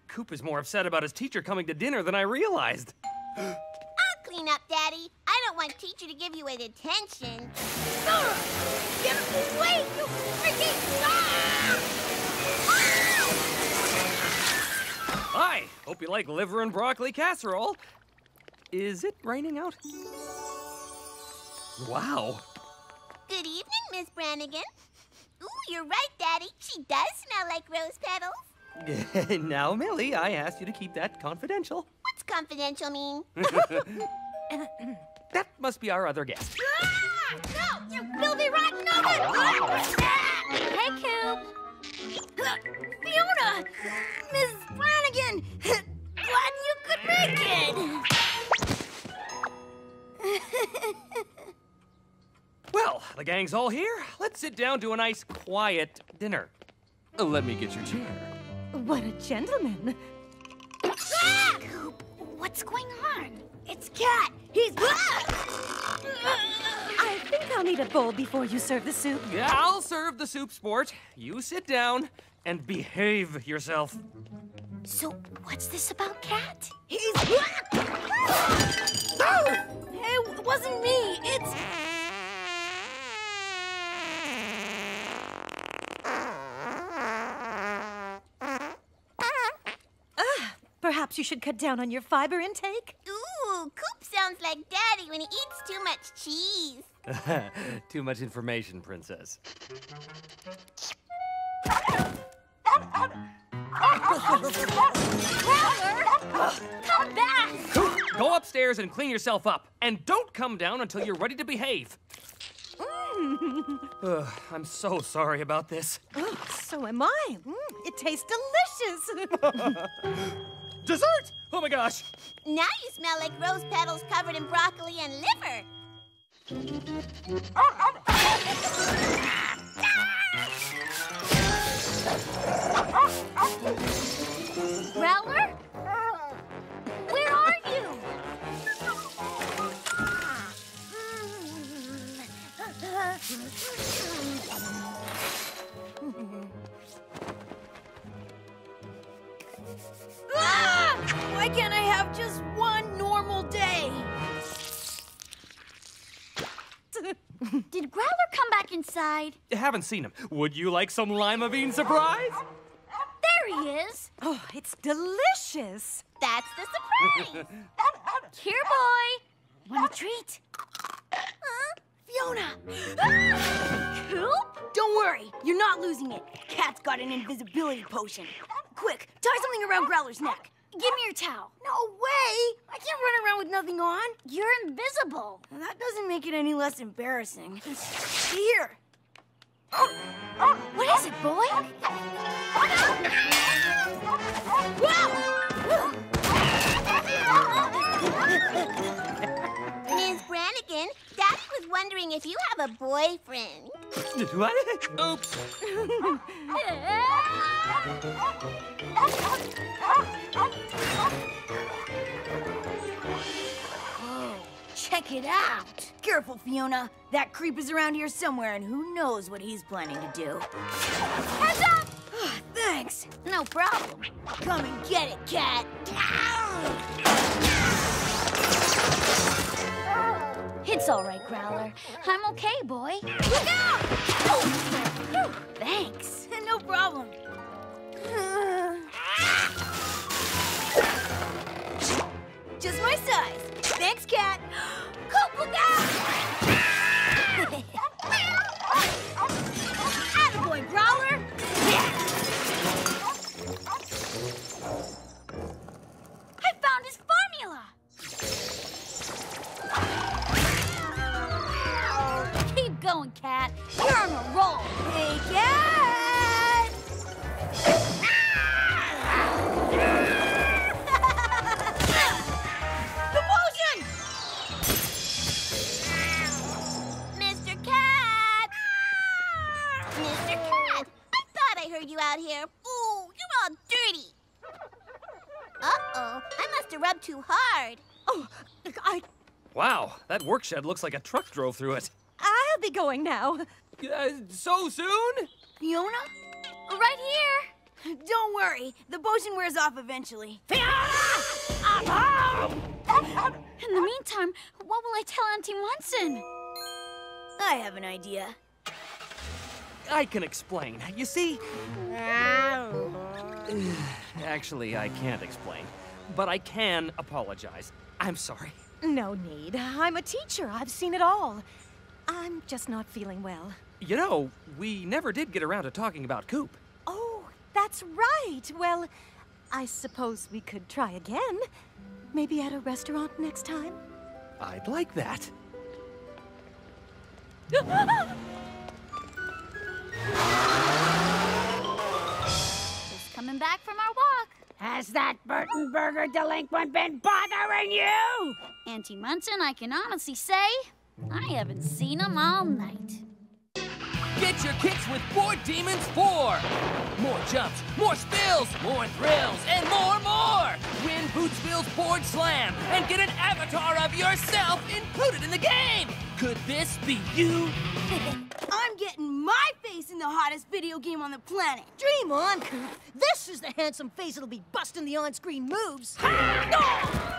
Coop is more upset about his teacher coming to dinner than I realized. I'll clean up, Daddy. I don't want teacher to give you a detention. Get away, you freaking dog! Hi, hope you like liver and broccoli casserole. Is it raining out? Wow. Good evening, Miss Brannigan. Ooh, you're right, Daddy. She does smell like rose petals. *laughs* now, Millie, I asked you to keep that confidential. What's confidential mean? *laughs* That must be our other guest. ah! No, you filthy rotten oven! Hey, Coop. Fiona! Miss Brannigan! Glad you could make it! Well, the gang's all here. Let's sit down to a nice, quiet dinner. Let me get your chair. What a gentleman. Coop, what's going on? It's Cat! He's... *gasps* I think I'll need a bowl before you serve the soup. Yeah, I'll serve the soup, sport. You sit down and behave yourself. So, what's this about Cat? He's... *laughs* Hey, it wasn't me! It's... Perhaps you should cut down on your fiber intake? Ooh, Coop sounds like Daddy when he eats too much cheese. *laughs* Too much information, princess. Come back! Go upstairs and clean yourself up. And don't come down until you're ready to behave. Ugh, I'm so sorry about this. Oh, so am I. Mm, it tastes delicious. *laughs* Dessert! Oh my gosh! Now you smell like rose petals covered in broccoli and liver. Oh, oh. Growler? Where are you? *laughs* Why can't I have just one normal day? *laughs* Did Growler come back inside? Haven't seen him. Would you like some lima bean surprise? There he is. oh, it's delicious. That's the surprise. *laughs* Here, boy. Want a treat? Fiona! *gasps* Coop? Don't worry, you're not losing it. Cat's got an invisibility potion. Quick, tie something around Growler's neck. Give me your towel. No way! I can't run around with nothing on. You're invisible. That doesn't make it any less embarrassing. *laughs* Here. Oh, oh, what is it, boy? *laughs* Ms. Brannigan, Daddy was wondering if you have a boyfriend. What? Oops. Check it out. Careful, Fiona. That creep is around here somewhere, and who knows what he's planning to do. Heads up! Thanks. *sighs* Thanks. No problem. Come and get it, cat. It's all right, Growler. I'm okay, boy. Look out! Phew, Thanks. no problem. Just my size. Thanks, cat. Coop, look out! Going, Kat. You're on a roll. Hey, cat! the potion! Mr. Kat! Mr. Kat! I thought I heard you out here. Ooh, you're all dirty. Uh-oh, I must have rubbed too hard. Oh, I, Wow, that work shed looks like a truck drove through it. I'll be going now. Uh, so soon? Fiona? Right here. Don't worry. The potion wears off eventually. Fiona! I'm home! *laughs* In the meantime, what will I tell Auntie Munson? I have an idea. I can explain. You see, *sighs* actually, I can't explain, but I can apologize. I'm sorry. No need. I'm a teacher. I've seen it all. I'm just not feeling well. You know, we never did get around to talking about Coop. Oh, that's right. Well, I suppose we could try again. Maybe at a restaurant next time. I'd like that. Just coming back from our walk. Has that Burtonburger delinquent been bothering you? Auntie Munson, I can honestly say, I haven't seen him all night. Get your kicks with Board Demons 4! More jumps, more spills, more thrills, and more, more! Win Bootsville's Board Slam and get an avatar of yourself included in the game! Could this be you? *laughs* I'm getting my face in the hottest video game on the planet. Dream on, Coop. This is the handsome face that'll be busting the on-screen moves. A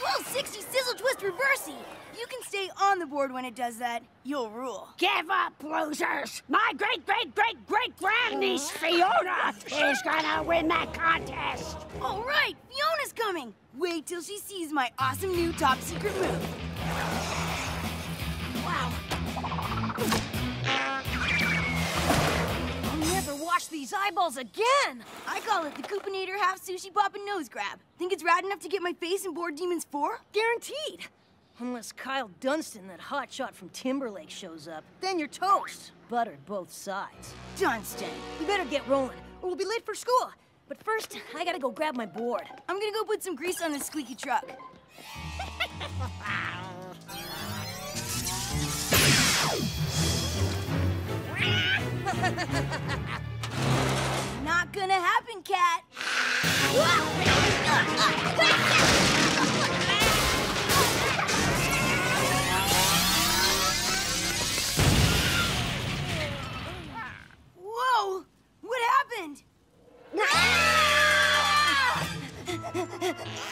1260 Sizzle Twist Reversey. You can stay on the board when it does that. You'll rule. Give up, losers! My great great great great grandniece Fiona is gonna win that contest! All right, Fiona's coming. Wait till she sees my awesome new top secret move. These eyeballs again. I call it the Coopinator Half Sushi Poppin' Nose Grab. Think it's rad enough to get my face in Board Demons 4? Guaranteed. Unless Kyle Dunstan, that hotshot from Timberlake, shows up. Then you're toast. Buttered both sides. Dunstan. We better get rolling, or we'll be late for school. But first, I gotta go grab my board. I'm gonna go put some grease on this squeaky truck. *laughs* *laughs* Gonna happen, cat. Whoa! What happened?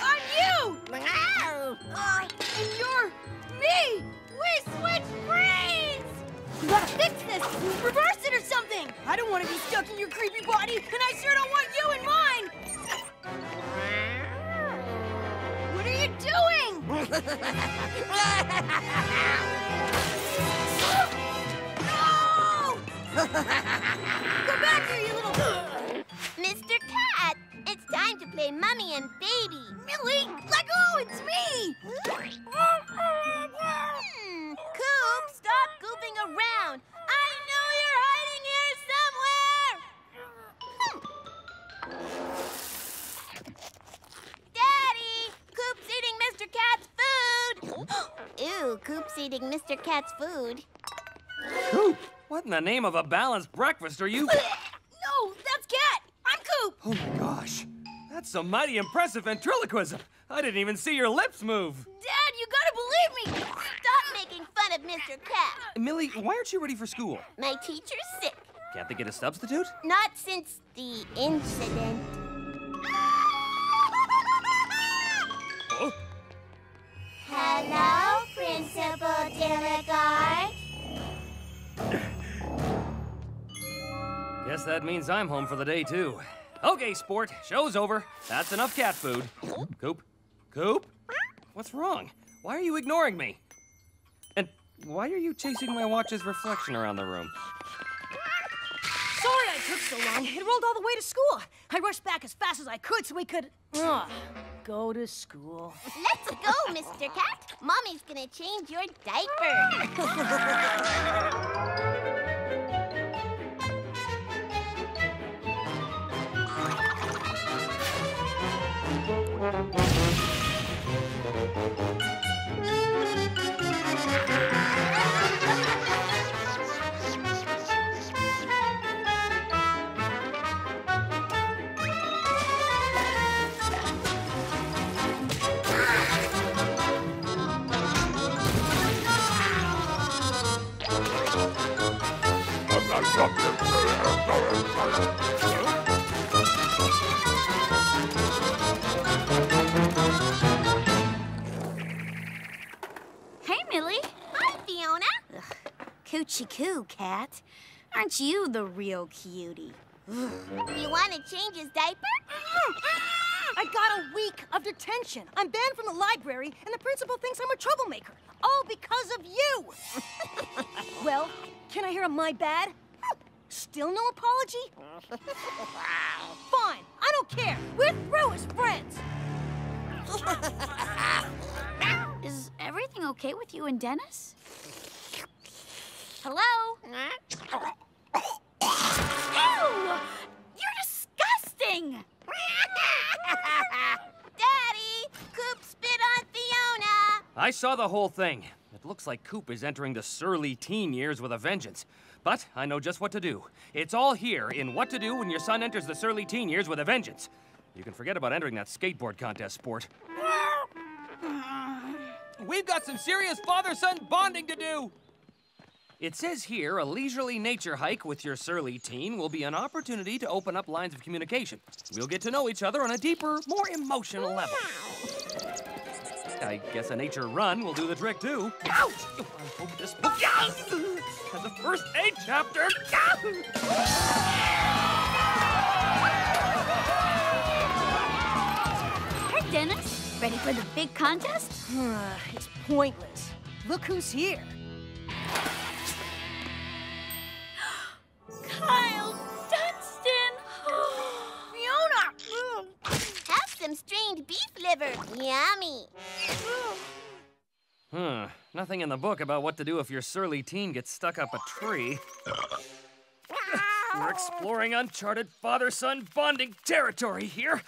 I'm you! Uh, and you're me! We switched brains! You gotta fix this! Reverse it or something! I don't want to be stuck in your creepy body, and I sure don't want you in mine! What are you doing? *laughs* no! *laughs* Go back here, you little... Mr. Kat, it's time to play Mummy and Baby. Millie, let go! It's me! Hmm, Coop, stop goofing around. I know you're hiding here somewhere. Hmm. Daddy, Coop's eating Mr. Kat's food. *gasps* Ew, Coop's eating Mr. Kat's food. Coop, what in the name of a balanced breakfast are you? *laughs* No, that's Kat! I'm Coop! Oh my gosh, that's some mighty impressive ventriloquism. I didn't even see your lips move. Dad, you gotta believe me! Stop making fun of Mr. Kat. Millie, why aren't you ready for school? My teacher's sick. Can't they get a substitute? Not since the incident. Oh, Hello, Principal Dilligard. Guess that means I'm home for the day, too. Okay, sport, show's over. That's enough cat food. Coop? Coop? What's wrong? Why are you ignoring me? And why are you chasing my watch's reflection around the room? Sorry I took so long. It rolled all the way to school. I rushed back as fast as I could so we could. Ugh, go to school. Let's go, Mr. Kat. Mommy's gonna change your diaper. *laughs* Hey, Coochie coo, cat. Aren't you the real cutie? You want to change his diaper? *laughs* I got a week of detention. I'm banned from the library, and the principal thinks I'm a troublemaker. All because of you. *laughs* well, can I hear a my bad? *laughs* Still no apology? Fine, I don't care. We're through as friends. Is everything okay with you and Dennis? Hello? Ew! You're disgusting! Daddy, Coop spit on Fiona. I saw the whole thing. It looks like Coop is entering the surly teen years with a vengeance. But I know just what to do. It's all here in What to Do When Your Son Enters the Surly Teen Years with a Vengeance. You can forget about entering that skateboard contest sport. We've got some serious father son bonding to do! It says here a leisurely nature hike with your surly teen will be an opportunity to open up lines of communication. We'll get to know each other on a deeper, more emotional level. I guess a nature run will do the trick too. Ouch! I hope this book has a first aid chapter. Hey, Dennis. Ready for the big contest? *sighs* it's pointless. Look who's here. Yummy. Hmm. Nothing in the book about what to do if your surly teen gets stuck up a tree. We're exploring uncharted father-son bonding territory here.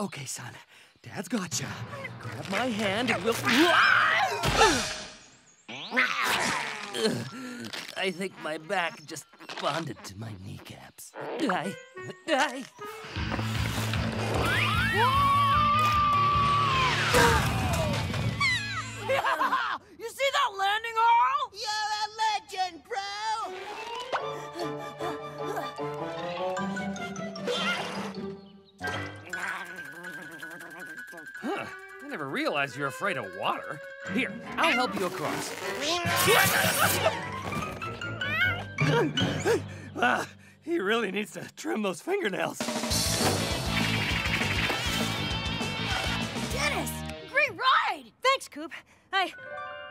Okay, son. Dad's got you. Grab my hand and we'll. I think my back just bonded to my kneecaps. I, I. *laughs* you see that landing, Harl? You're a legend, bro! Huh. I never realized you're afraid of water. Here, I'll help you across. *laughs* ah, he really needs to trim those fingernails. Great ride! Thanks, Coop. I.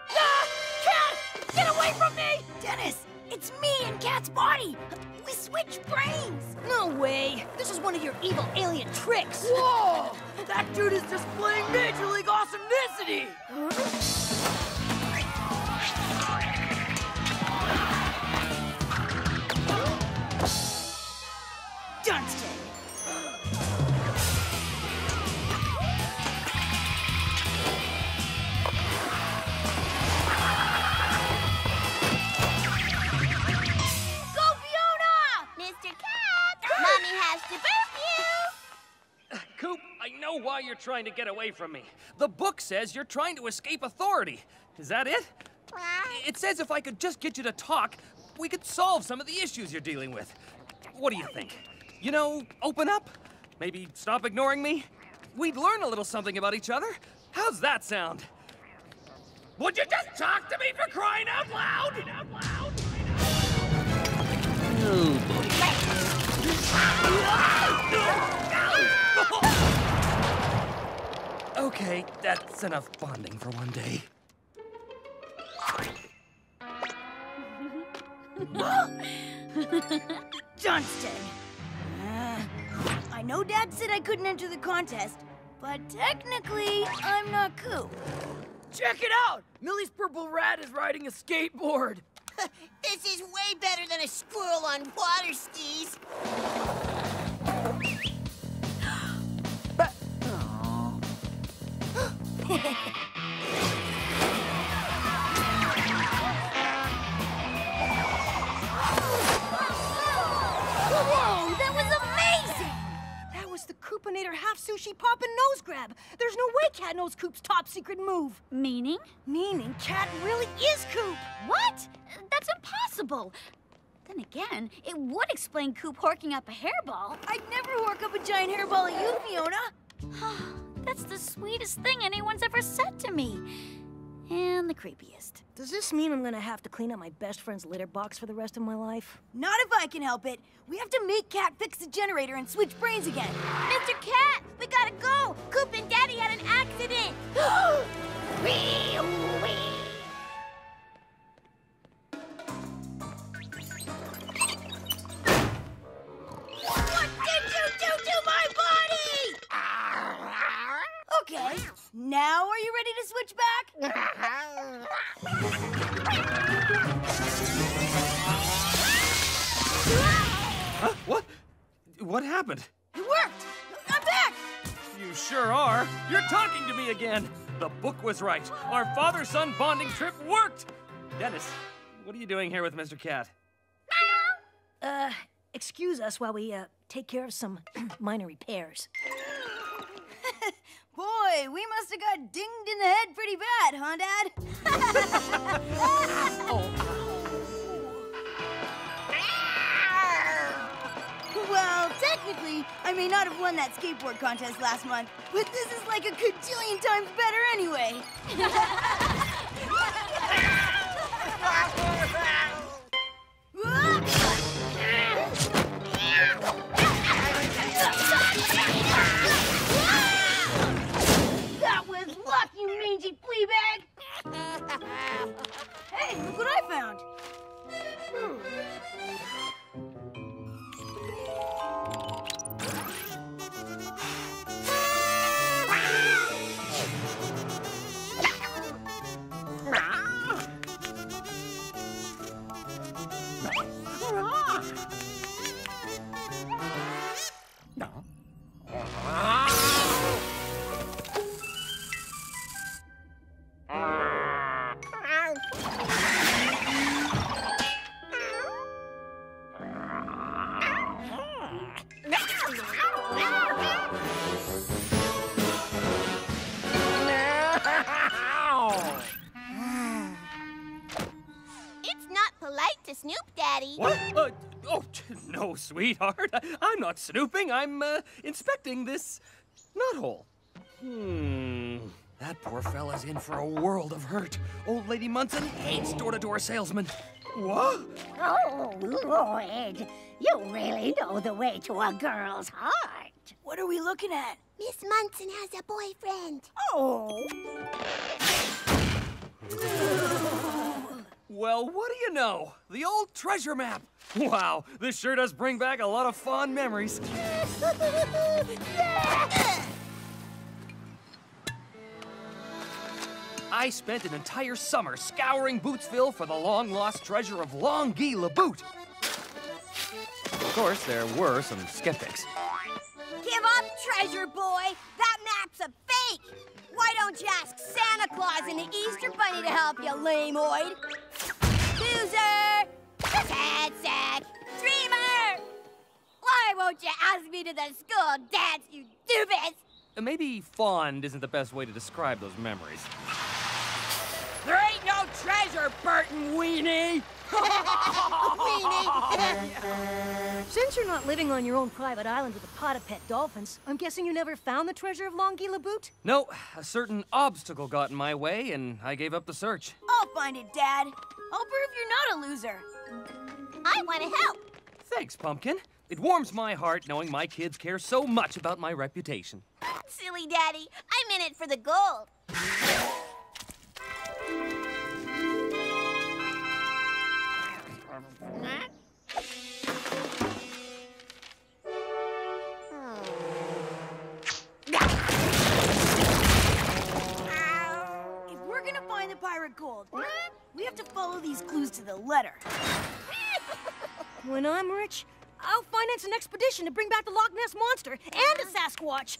Ah! Kat! Get away from me! Dennis, it's me in Kat's body! We switched brains! No way. This is one of your evil alien tricks. Whoa! That dude is displaying Major League awesomenessity! Dunstan! Know why you're trying to get away from me. The book says you're trying to escape authority. Is that it? It says if I could just get you to talk, we could solve some of the issues you're dealing with. What do you think? You know, open up? Maybe stop ignoring me? We'd learn a little something about each other. How's that sound? Would you just talk to me for crying out loud? *laughs* Okay, that's enough bonding for one day. *laughs* Johnston. Uh, I know Dad said I couldn't enter the contest, but technically, I'm not cool. Check it out! Millie's purple rat is riding a skateboard. *laughs* This is way better than a squirrel on water skis. Whoa, that was amazing! That was the Coopinator half sushi poppin' nose grab. There's no way Kat knows Coop's top secret move. Meaning? Meaning Kat really is Coop. What? That's impossible. Then again, it would explain Coop horking up a hairball. I'd never hork up a giant hairball at you, Fiona. *sighs* *sighs* *sighs* That's the sweetest thing anyone's ever said to me. And the creepiest. Does this mean I'm gonna have to clean up my best friend's litter box for the rest of my life? Not if I can help it. We have to make Kat fix the generator and switch brains again. Mr. Kat, we gotta go. Coop and Daddy had an accident. *gasps* wee, wee. Okay, now are you ready to switch back? Huh? What? What happened? It worked! I'm back! You sure are. You're talking to me again. The book was right. Our father son bonding trip worked. Dennis, what are you doing here with Mr. Kat? Uh, excuse us while we, uh, take care of some *clears throat* minor repairs. Boy, we must have got dinged in the head pretty bad, huh, Dad? *laughs* *laughs* Oh, well, technically, I may not have won that skateboard contest last month, but this is like a gajillion times better anyway. *laughs* sweetheart. *laughs* I'm not snooping. I'm uh, inspecting this knothole. Hmm. That poor fella's in for a world of hurt. Old Lady Munson hates door-to-door salesmen. What? Oh, Lloyd, you really know the way to a girl's heart. What are we looking at? Miss Munson has a boyfriend. Oh. Well, what do you know? The old treasure map. Wow, this sure does bring back a lot of fond memories. *laughs* I spent an entire summer scouring Bootsville for the long-lost treasure of Long Guy LeBoot. Of course, there were some skeptics. Give up, treasure boy. That map's a fake. Why don't you ask Santa Claus and the Easter Bunny to help you, lameoid? Loser! Sad sack! Dreamer! Why won't you ask me to the school dance, you doofus? Maybe fond isn't the best way to describe those memories. There ain't no treasure, Burton Weenie! meanie! *laughs* Since you're not living on your own private island with a pot of pet dolphins, I'm guessing you never found the treasure of Longila Boot? No, a certain obstacle got in my way, and I gave up the search. I'll find it, Dad. I'll prove you're not a loser. I want to help. Thanks, Pumpkin. It warms my heart knowing my kids care so much about my reputation. Silly Daddy, I'm in it for the gold. We have to follow these clues to the letter. When I'm rich, I'll finance an expedition to bring back the Loch Ness Monster and a Sasquatch.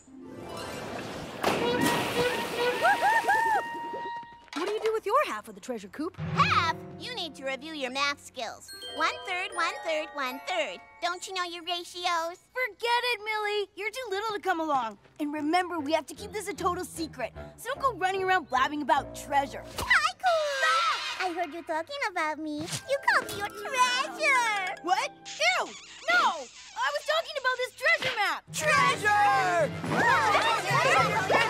What do you do with your half of the treasure, Coop? Half, you need to review your math skills. One third, one third, one third. Don't you know your ratios? Forget it, Millie. You're too little to come along. And remember, we have to keep this a total secret. So don't go running around blabbing about treasure. Hi, Cool! I heard you talking about me. You called me your treasure. What? Ew! No! I was talking about this treasure map. Treasure! Who's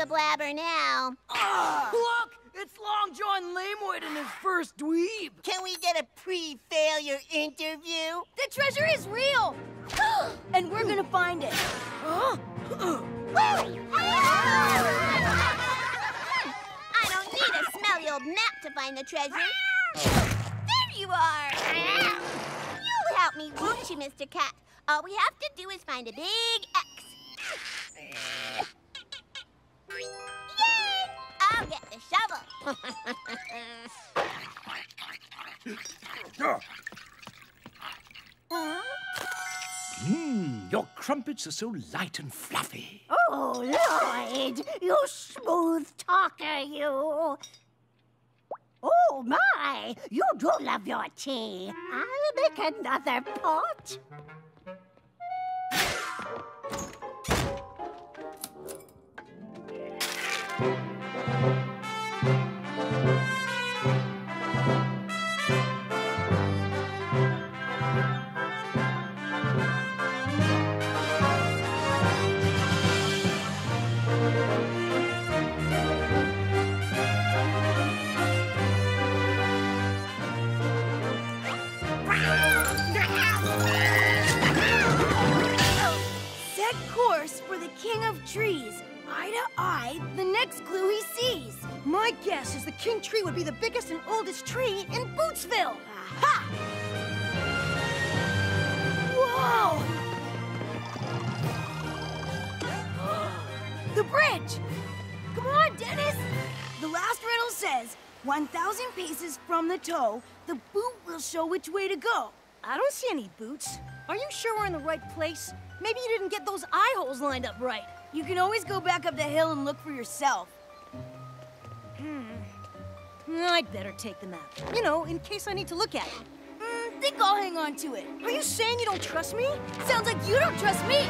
the blabber now? Ah, look! It's Long John Lamoid in his first dweeb. Can we get a pre-failure interview? The treasure is real! *gasps* and we're gonna find it. *gasps* I don't need a smelly old map to find the treasure. *laughs* There you are. You help me, won't you, Mr. Kat? All we have to do is find a big X. Yay! I'll get the shovel. Mmm, *laughs* your crumpets are so light and fluffy. Oh, Lloyd, you smooth talker, you. Oh, my, you do love your tea. I'll make another pot. King of trees. Eye to eye, the next clue he sees. My guess is the king tree would be the biggest and oldest tree in Bootsville. Ha! Whoa! *gasps* the bridge! Come on, Dennis! The last riddle says 1,000 paces from the toe, the boot will show which way to go. I don't see any boots. Are you sure we're in the right place? Maybe you didn't get those eye holes lined up right. You can always go back up the hill and look for yourself. Hmm. I'd better take the map. You know, in case I need to look at it. Mm, think I'll hang on to it. Are you saying you don't trust me? Sounds like you don't trust me.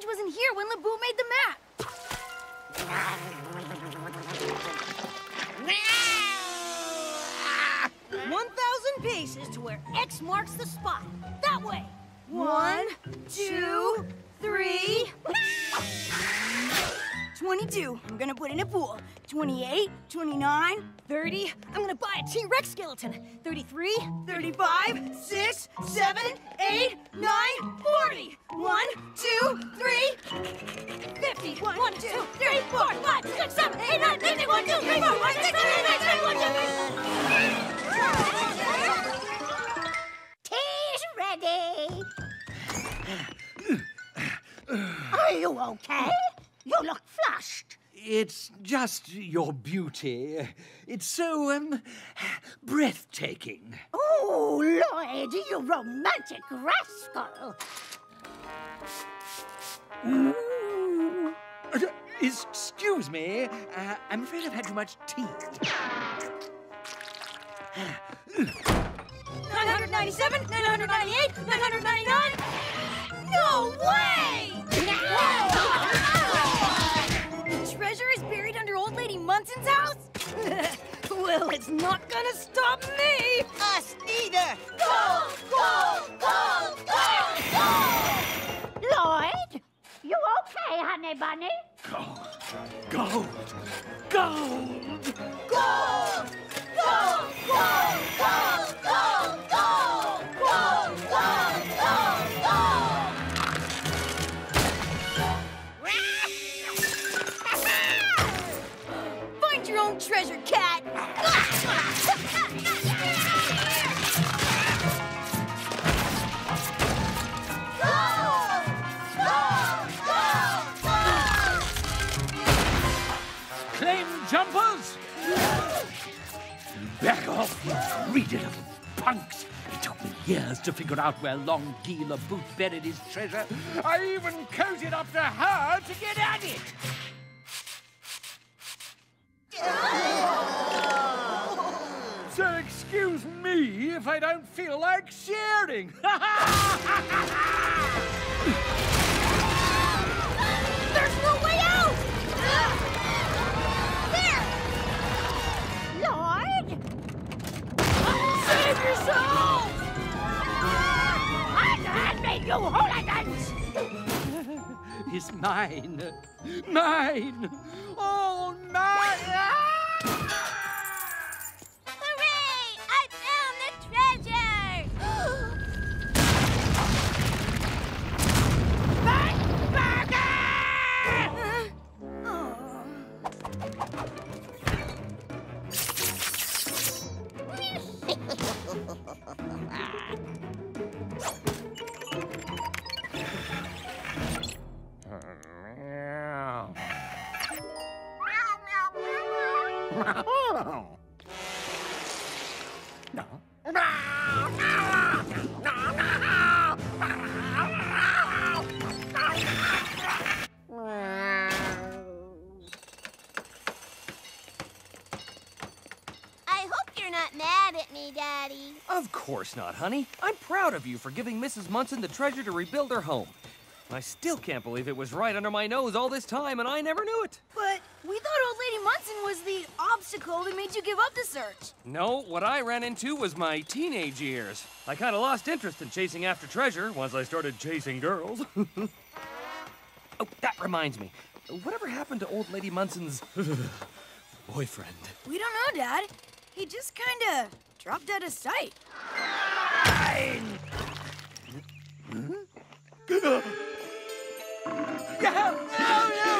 Course! Wasn't here when Laboo made the map. 1,000 paces to where X marks the spot. That way. One, two, three. 22. I'm gonna put in a pool. 28, 29, 30. I'm gonna buy a T-Rex skeleton. 33. 35, 6, 7, 8, 9, 40. 1, 2, 3, 50. 1, 1, 2, 2, 3, 4, 5, 6, 7, 8, 9, 10, 1, 2, 3, 4, 5, 6, 7, 8, 9, 10, 1, 2, 3. Tea's ready. Are you okay? You look flushed. It's just your beauty. It's so, um, breathtaking. Oh, Lloyd, you romantic rascal. Mm. Excuse me. Uh, I'm afraid I've had too much tea. 997, 998, 999. No way! the Munson's house? *laughs* well, it's not gonna stop me! Us neither! Go, go, go, go, go! Lloyd, you okay, honey bunny? Go, go, go! Go, go, go, go! To figure out where Long Gila Boot buried his treasure. I even coated up to her to get at it! So excuse me if I don't feel like sharing. *laughs* There's no way out! There! Lloyd? Save yourself! You hooligans! is mine. Mine. Oh, mine. Ah! Honey. I'm proud of you for giving Mrs. Munson the treasure to rebuild her home. I still can't believe it was right under my nose all this time and I never knew it. But we thought Old Lady Munson was the obstacle that made you give up the search. No, what I ran into was my teenage years. I kind of lost interest in chasing after treasure once I started chasing girls. *laughs* oh, that reminds me. Whatever happened to old Lady Munson's *sighs* boyfriend? We don't know, Dad. He just kind of Drop dead of sight. Nine! *laughs*